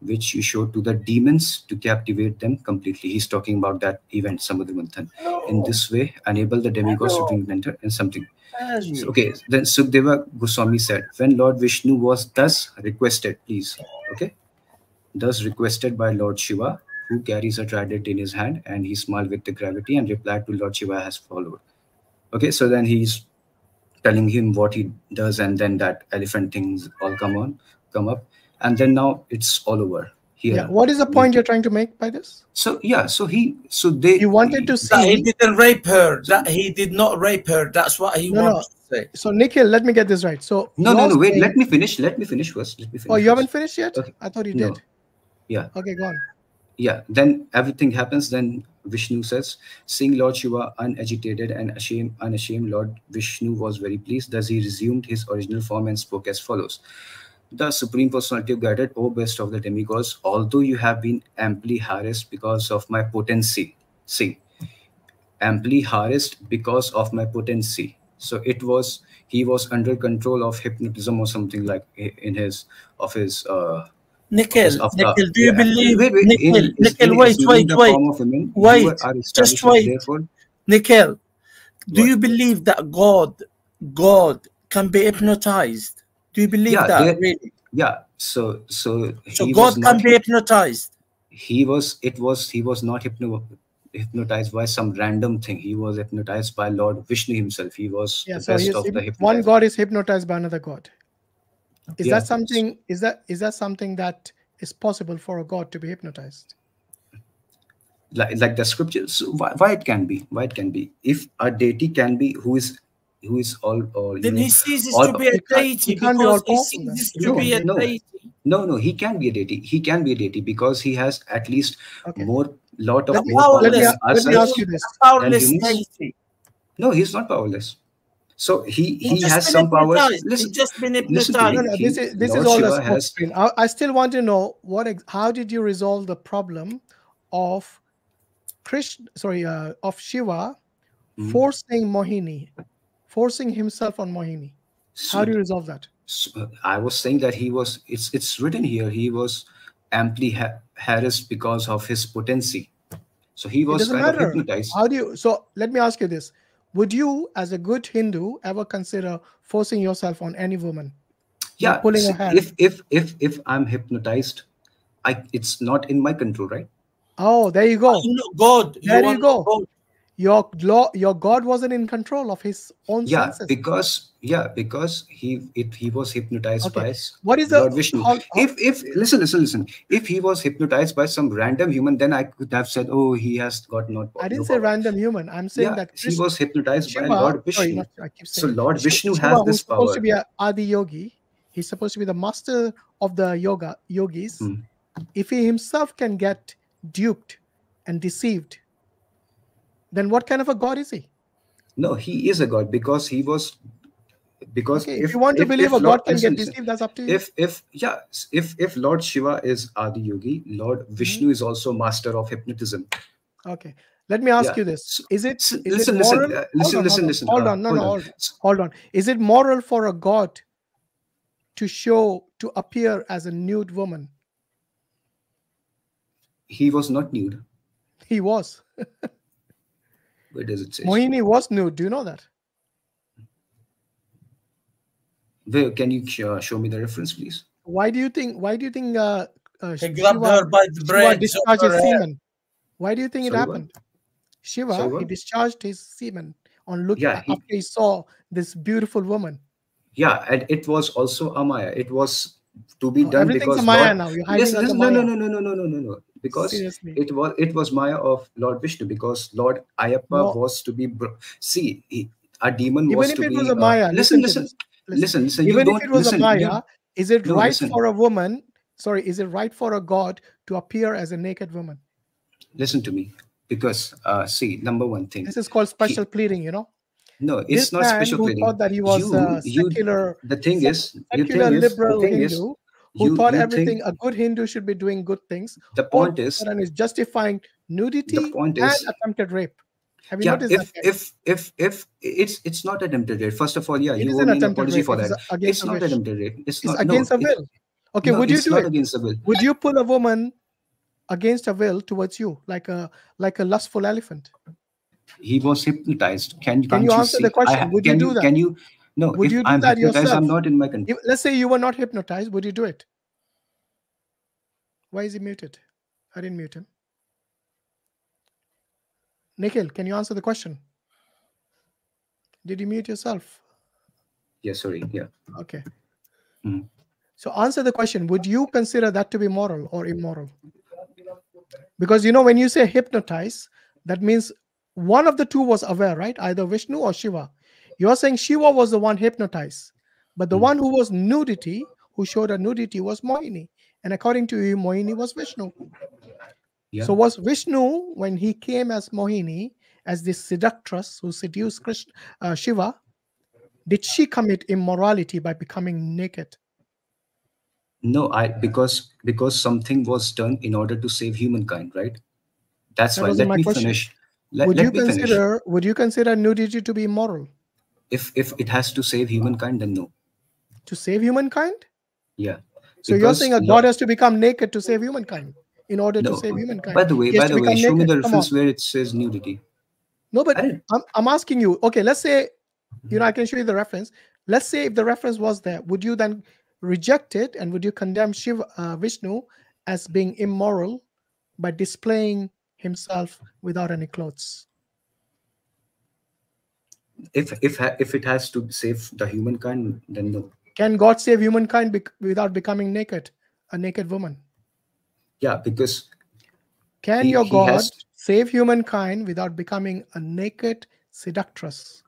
which you showed to the demons to captivate them completely. He's talking about that event, Samudra Manthan. In this way, enable the demigods to drink nectar and something. So, okay, then Sukdeva Goswami said, When Lord Vishnu was thus requested, please, okay, thus requested by Lord Shiva who carries a trident in his hand, and he smiled with the gravity and replied to Lord Shiva has followed. Okay, so then he's telling him what he does, and then that elephant things all come on, come up, and then now it's all over. Here. Yeah. What is the point you're trying to make by this? So yeah, so he, so they. You wanted to That he didn't rape her. That he did not rape her. That's what he No, no. wants to say. So Nikhil, let me get this right. So No, no, no. Wait, saying- let me finish. Let me finish first. Let me finish. Oh, you first. haven't finished yet? Okay. I thought you did. No. did. Yeah. Okay, go on. Yeah then everything happens then vishnu says seeing lord shiva unagitated and ashamed unashamed lord vishnu was very pleased. Thus he resumed his original form and spoke as follows. The supreme personality of godhead o best of the demigods although you have been amply harassed because of my potency see amply harassed because of my potency. So it was he was under control of hypnotism or something like in his of his uh Nikhil, of the- Nikhil, do you yeah, believe? wait, wait, Nikhil, in- is- Nikhil, in wait, assuming wait, wait, form of women, you wait, just established, wait. Therefore, Nikhil, do What? you believe that God, God can be hypnotized? Do you believe Yeah, that there- really? yeah. So, so So God can be hypnotized. He was. It was. He was not hypno, hypnotized by some random thing. He was hypnotized by Lord Vishnu himself. He was Yeah, the so best of the hyp- one god is hypnotized by another god. Is Yeah. that something? Is that is that something that is possible for a god to be hypnotized? like, like the scriptures why, why it can be why it can be if a deity can be who is who is all or Then know, he ceases all- to be a deity he can't be all because he powerful then. No, to be a no. deity. no no he can be a deity he can be a deity because he has at least Okay. more lot of Let me, more powerless. let me, let me ask you this. Powerless deity. no he's not powerless so he he has some powers hypnotized. listen He's just been listen to No, me. hypnotized. no, this is this Lord is all Shiva a smoke has- I, I still want to know what how did you resolve the problem of Krishna, sorry, uh, of Shiva Mhm. forcing Mohini, forcing himself on Mohini. so, How do you resolve that? so I was saying that he was it's it's written here he was amply ha- harassed because of his potency so he was doesn't of matter. hypnotized How do you? So let me ask you this: Would you, as a good Hindu, ever consider forcing yourself on any woman? yeah pulling see, a hair. if if if if i'm hypnotized i it's not in my control right Oh, there you go. Oh, you God. There you want go. God. Your law, your God wasn't in control of his own yeah senses. because yeah because he it he was hypnotized Okay. by What is the- Lord Vishnu. how- how- if if listen listen listen if he was hypnotized by some random human then i could have said oh he has got not I didn't no say power. random human. I'm saying yeah that he was hypnotized Shiva, by lord sorry, vishnu not- keep so lord vishnu Shiva, has this supposed power to be a Adi Yogi, he's supposed to be the master of the yoga yogis. Hmm. If he himself can get duped and deceived, then what kind of a God is he? no he is a god because he was because Okay, if, you want to believe a Lord- God can get deceived, that's up to you. if if yeah if if lord shiva is adi yogi lord Mm-hmm. vishnu is also master of hypnotism Okay, let me ask Yeah. you this: Is it listen, it listen, uh, listen, on, listen, hold on, listen, Hold uh, on, no, hold no, on. hold on. Is it moral for a God to show to appear as a nude woman? he was not nude He was. where does it say Mohini was nude. Do you know that? where can you uh, show me the reference please Why do you think? Why do you think? Uh, uh, He grabbed Shiva- her by the Shiva braids discharged her his semen. Why do you think it Sorry, what? happened? Shiva, Sorry, he discharged his semen on look Yeah, he- after he saw this beautiful woman. yeah and it was also a maya it was to be Oh, done everything's because a Maya Lord- now. You're hiding listen, listen, no, no no no no no no no no because Seriously. it was it was maya of lord vishnu because lord ayappa No. was to be bro- see he, a demon Even was if to it be was a uh, Maya, listen listen listen listen listen, you Even don't if it was listen, a you- Maya, is it No, right listen. for a woman? Sorry, is it right for a god to appear as a naked woman? listen to me because uh see number one thing This is called special pleading. You know, no it's this not man special who pleading thought that he was you, a you the thing is you secular thing is, liberal thing Hindu is who you- thought you everything a good Hindu should be doing good things. the point is sudden is justifying nudity point and is- attempted rape. Have you yeah noticed if that? if if if it's it's not attempted rape first of all yeah It you owe an apology rape. for that against it's not attempted rape it's, It's not against no, a will. Okay, no, would you it's do not it? against the will Would you pull a woman against a will towards you, like a like a lustful elephant? he was hypnotized can Can you answer the see? I question? Would you can do that? can you no Would you do i'm that hypnotized i'm not in my control If, let's say you were not hypnotized, would you do it? Why is he muted? I didn't mute him. Nikhil, can you answer the question? Did you mute yourself? Yeah, sorry. Yeah. Okay. Mm. So answer the question. Would you consider that to be moral or immoral? Because you know, when you say hypnotize, that means one of the two was aware, right? Either Vishnu or Shiva. You're saying Shiva was the one hypnotized, but the Hmm. one who was nudity, who showed a nudity, was Mohini. And according to you, Mohini was Vishnu. Yeah. So was Vishnu when he came as Mohini, as this seductress who seduced Krishna, uh, Shiva, did she commit immorality by becoming naked? No, I because because something was done in order to save humankind, right? That's That why. Let me question. finish. Let, would let you me finish. would you consider nudity to be immoral? If if it has to save humankind, then no. To save humankind? Yeah. So you're saying a god has to become naked to save humankind in order No. to save humankind. By the way, by the way, show me the reference where it says nudity. No, but I'm, I'm asking you, okay, let's say, you know, I can show you the reference. Let's say if the reference was there, would you then reject it and would you condemn Shiva, uh, Vishnu as being immoral by displaying himself without any clothes? If if if it has to save the humankind, then no. Can God save humankind bec- without becoming naked, a naked woman? Yeah, because Can He- your God has- save humankind without becoming a naked seductress?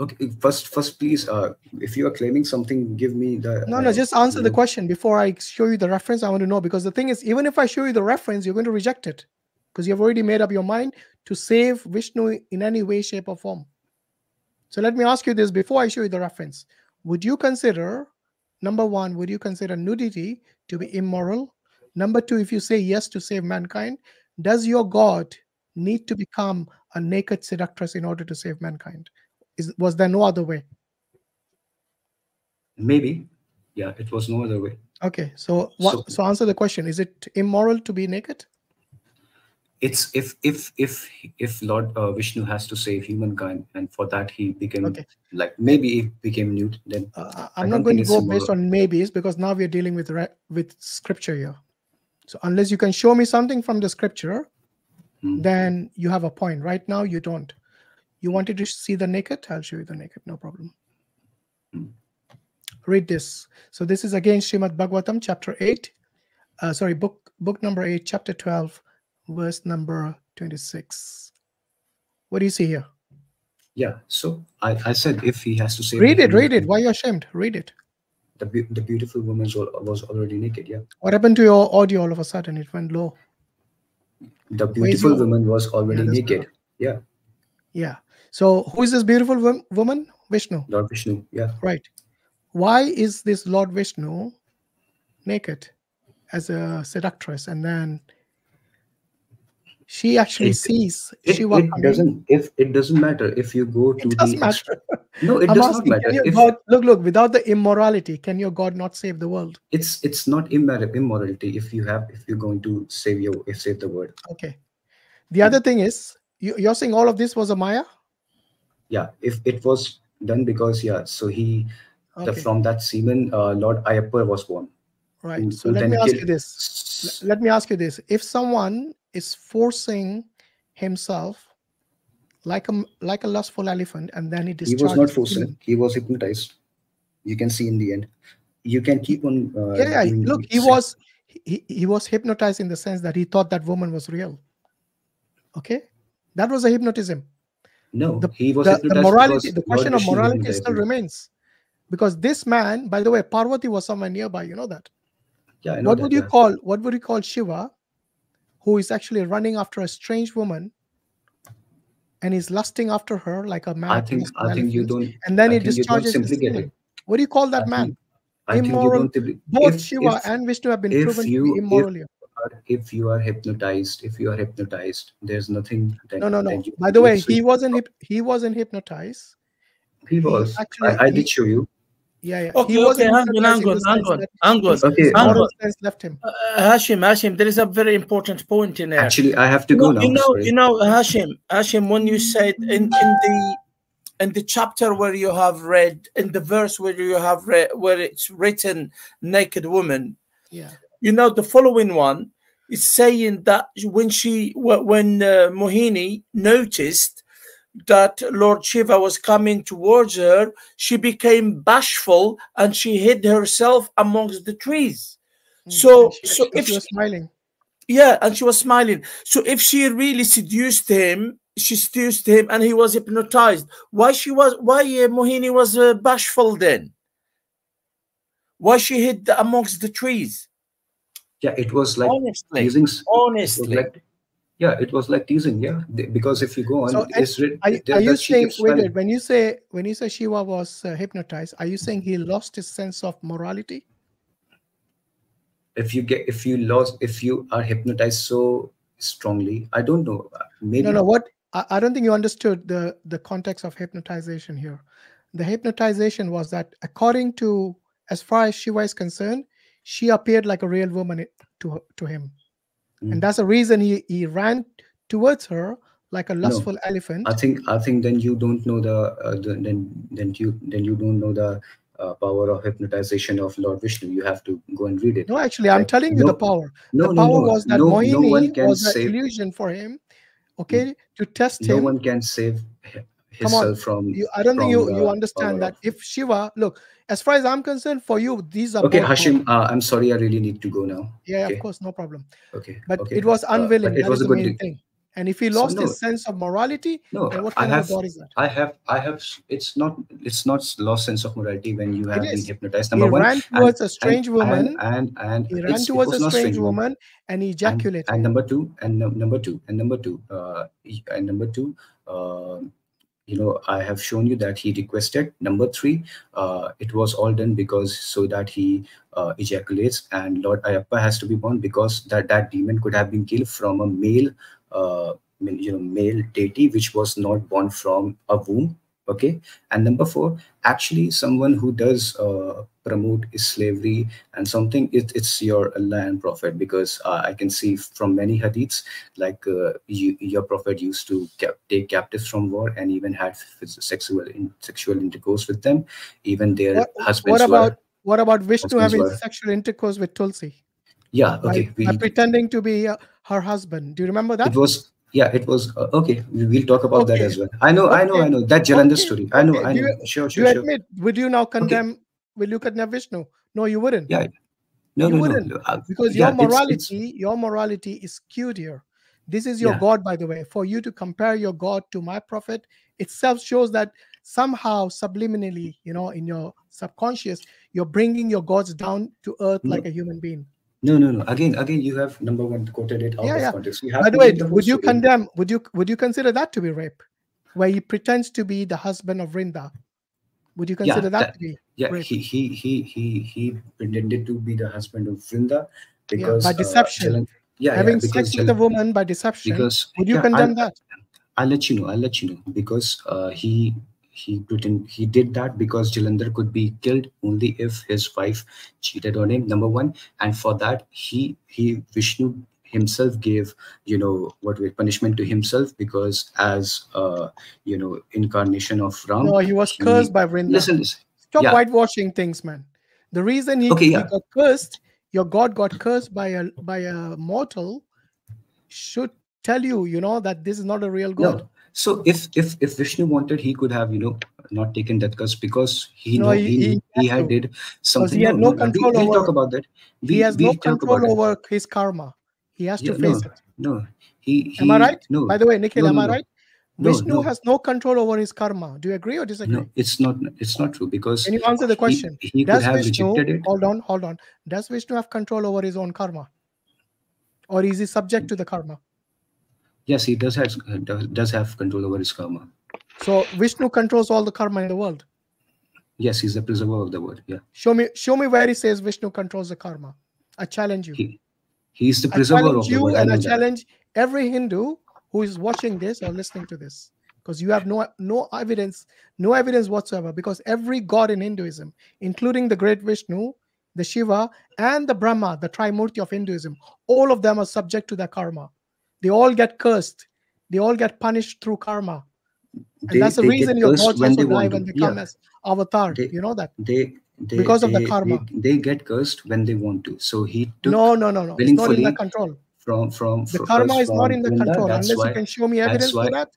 okay, first first please, uh, if you are claiming something, give me the. No, no, uh, just answer the question before I show you the reference. I want to know because the thing is, even if I show you the reference, you're going to reject it because you've already made up your mind to save Vishnu in any way, shape, or form. So let me ask you this before I show you the reference. Would you consider, number one, would you consider nudity to be immoral? Number two, if you say yes to save mankind, does your God need to become a naked seductress in order to save mankind? Is, was there no other way? Maybe. Yeah, it was no other way. Okay, so what? So- So, answer the question: Is it immoral to be naked? It's if if if if Lord uh, Vishnu has to save humankind, and for that he became Okay. like maybe he became nude, then Uh, I I'm not going to go based on maybes because now we are dealing with re- with scripture here. So unless you can show me something from the scripture, Hmm. then you have a point. Right now, you don't. You wanted to see the naked? I'll show you the naked. No problem. Hmm. Read this. So this is again Srimad Bhagavatam, chapter eight. Uh, sorry, book book number eight, chapter twelve, verse number twenty-six. What do you see here? yeah. So I I said if he has to say. Read it. Read it. Why are you ashamed? Read it. the beau- the beautiful woman was already naked. Yeah, What happened to your audio all of a sudden? It went low. the beautiful woman was already that's naked. Yeah, Yeah. So who is this beautiful woman? Vishnu, Lord Vishnu. Yeah, right? Why is this Lord Vishnu naked as a seductress? And then she actually It- sees it, Shiva it doesn't if it doesn't matter if you go to It does the matter. no it I'm does not matter if God look, look, without the immorality, can your God not save the world? it's it's not immor- immorality if you have if you're going to save your if save the world Okay. The other thing is, you, you're saying all of this was a Maya? yeah if it was done because yeah so he the, from that semen uh, lord ayappa was born Right. who- So who let me ask killed- you this. Let me ask you this. If someone is forcing himself like a like a lustful elephant and then he he was not forcing he was hypnotized you can see in the end you can keep on uh, yeah, yeah. Look, he was he, he was hypnotized in the sense that he thought that woman was real. Okay, that was a hypnotism. no the- he was The, the morality, the question of morality still remains, because this man, by the way, Parvati was somewhere nearby. You know that. yeah I know What that, would you yeah. call what would you call Shiva, who is actually running after a strange woman, and he's lusting after her like a man? i think i think you don't And then I he think you don't discharges simply get it What do you call that I man? think, I think you Immoral. don't Both if- Shiva if- and Vishnu have been proven you- to be if- immoral are- if you are hypnotized if you are hypnotized there's nothing that, No, no, no. By the way, he wasn't he wasn't hypnotized. he was actually- I, I he- did show you Yeah, yeah. Okay, he okay, hang on, hypnotized hang on, hang on, hang on. Okay, his hang on. left him. Uh, Hashim, Hashim, there is a very important point in there. actually i have to you go know, now you know, sorry. you know, Hashim, Hashim, when you said in, in the in the chapter where you have read, in the verse where you have read, where it's written, naked woman, Yeah. you know, the following one, is saying that when she when uh, Mohini noticed that Lord Shiva was coming towards her, she became bashful and she hid herself amongst the trees. Mm, So, and she- so she if was she- smiling. yeah, and she was smiling. So if she really seduced him, she seduced him, and he was hypnotized. Why she was? Why uh, Mohini was uh, bashful then? Why she hid amongst the trees? Yeah, it was like honestly, teasing. s- it was honestly. like- yeah, it was like teasing. Yeah, because if you go on, So, it's Are, are you saying wait, when you say when you say Shiva was uh, hypnotized, are you saying he lost his sense of morality? if you get if you lost if you are hypnotized so strongly i don't know uh, maybe No, no. What I, I don't think you understood the the context of hypnotization here. The hypnotization was that according to as far as Shiva is concerned, she appeared like a real woman to to him, Mm. and that's the reason he he ran towards her like a lustful elephant. i think i think then you don't know the, uh, the then then you then you don't know the uh, power of hypnotization of lord vishnu you have to go and read it No, actually, I'm Like, telling you the power. no the no power no was that no, no one can was an save illusion for him, okay, to test him. no one can save h- Come on, himself from You, I don't think you, you understand that if Shiva, look, as far as I'm concerned, for you, these are okay hashim uh, i'm sorry i really need to go now Yeah, okay of course, no problem. okay But okay it was Uh, unwilling. it that was a good thing. And if he So lost no. his sense of morality, no what i have of god is that? I have, I have. It's not, it's not lost sense of morality when you have been hypnotized. He Number one, ran towards a strange and, woman. and and, and he ran towards was a strange woman. woman and he ejaculated. and number two, and num- number two, and number two, uh, and number two, uh, you know, I have shown you that he requested. Number three, uh, it was all done because so that he uh, ejaculates, and Lord Ayappa has to be born because that that demon could have been killed from a male, uh, you know, male deity which was not born from a womb. Okay, and number four, actually, someone who does uh, promote slavery and something, it, it's your Allah and Prophet because uh, I can see from many hadiths like uh, you, your prophet used to cap- take captives from war and even had sexual in, sexual intercourse with them even their What, husbands what were about what about Vishnu husbands having were- sexual intercourse with Tulsi yeah okay by we, pretending to be uh, her husband? Do you remember that? it was yeah it was uh, okay we, will talk about that as well i know i know i know that jalandhar Okay. story i know Okay. i know you- sure sure you sure admit? Would you now condemn? Will you condemn Vishnu? No, you wouldn't. Yeah, no you no wouldn't, no uh, because yeah, your it's- morality, it's- your morality is skewed here. This is your Yeah. God, by the way. For you to compare your God to my prophet itself shows that somehow subliminally, you know, in your subconscious, you're bringing your gods down to earth No. like a human being. No no no again again you have number one quoted it out Yeah, of yeah. context you have By the way, would you story. condemn? Would you would you consider that to be rape, where he pretends to be the husband of Vrinda? Would you Yeah, consider that, that- to be yeah rape? he he he he he pretended to be the husband of Vrinda Yeah, because by uh, deception. Jalan- yeah, Having yeah, sex with a woman by deception. because would you yeah, condemn I'll, that? I'll let you know. I'll let you know because uh, he he pretend he did that because Jalandhar could be killed only if his wife cheated on him. Number one, and for that he he Vishnu himself gave you know what we punishment to himself because as uh you know incarnation of Ram. No, he was he- cursed by Vrinda. Listen, listen. Stop yeah. whitewashing things, man. The reason he, Okay, he yeah. got cursed, your God got cursed by a by a mortal, should tell you, you know, that this is not a real God. No. So if if if Vishnu wanted, he could have you know not taken that curse because he No, know he- he, he had to. did something. he had no we- control we'll over- talk about that. We, he has no we'll about control over his karma. He has Yeah, to face no, it. No, he, he. Am I right? No, By the way, Nikhil, No, am no, I right? No, Vishnu no. has no control over his karma. Do you agree or disagree? no, it's not. It's not true because Can you answer the question? He, Does Vishnu hold on, hold on? Does Vishnu have control over his own karma? Or is he subject to the karma? Yes, he does have does, have control over his karma. So Vishnu controls all the karma in the world. Yes, he's the preserver of the world. Yeah, Show me, show me where he says Vishnu controls the karma. I challenge you. he he's the preserver of the world. I and I that. challenge every Hindu who is watching this or listening to this. Because you have no no evidence, no evidence whatsoever. Because every god in Hinduism, including the great Vishnu, the Shiva, and the Brahma, the Trimurti of Hinduism, all of them are subject to their karma. They all get cursed. They all get punished through karma. And They- that's the they reason your cursed gods when also they die want when to. they come Yeah. as avatar. They- you know that? They they Because of the karma. They, they get cursed when they want to. So he took No, no, no, no. It's not in willingfully their control. from from The fr- karma first is not in the Vrinda. control unless why. you can show me evidence for that.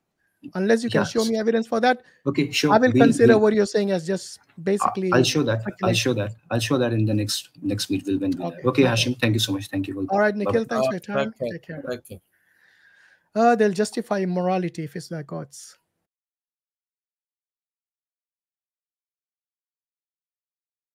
Unless you can Yeah, show me evidence for that, Okay, sure. I will we'll- consider we'll- what you're saying as just basically. I'll show that. I'll show that. I'll show that in the next next meet. Will when we Okay, okay, okay. Hashim. Thank you so much. Thank you. All right, Nikhil, thanks for your time. okay, Take care. okay. Uh, they'll justify immorality if it's their gods.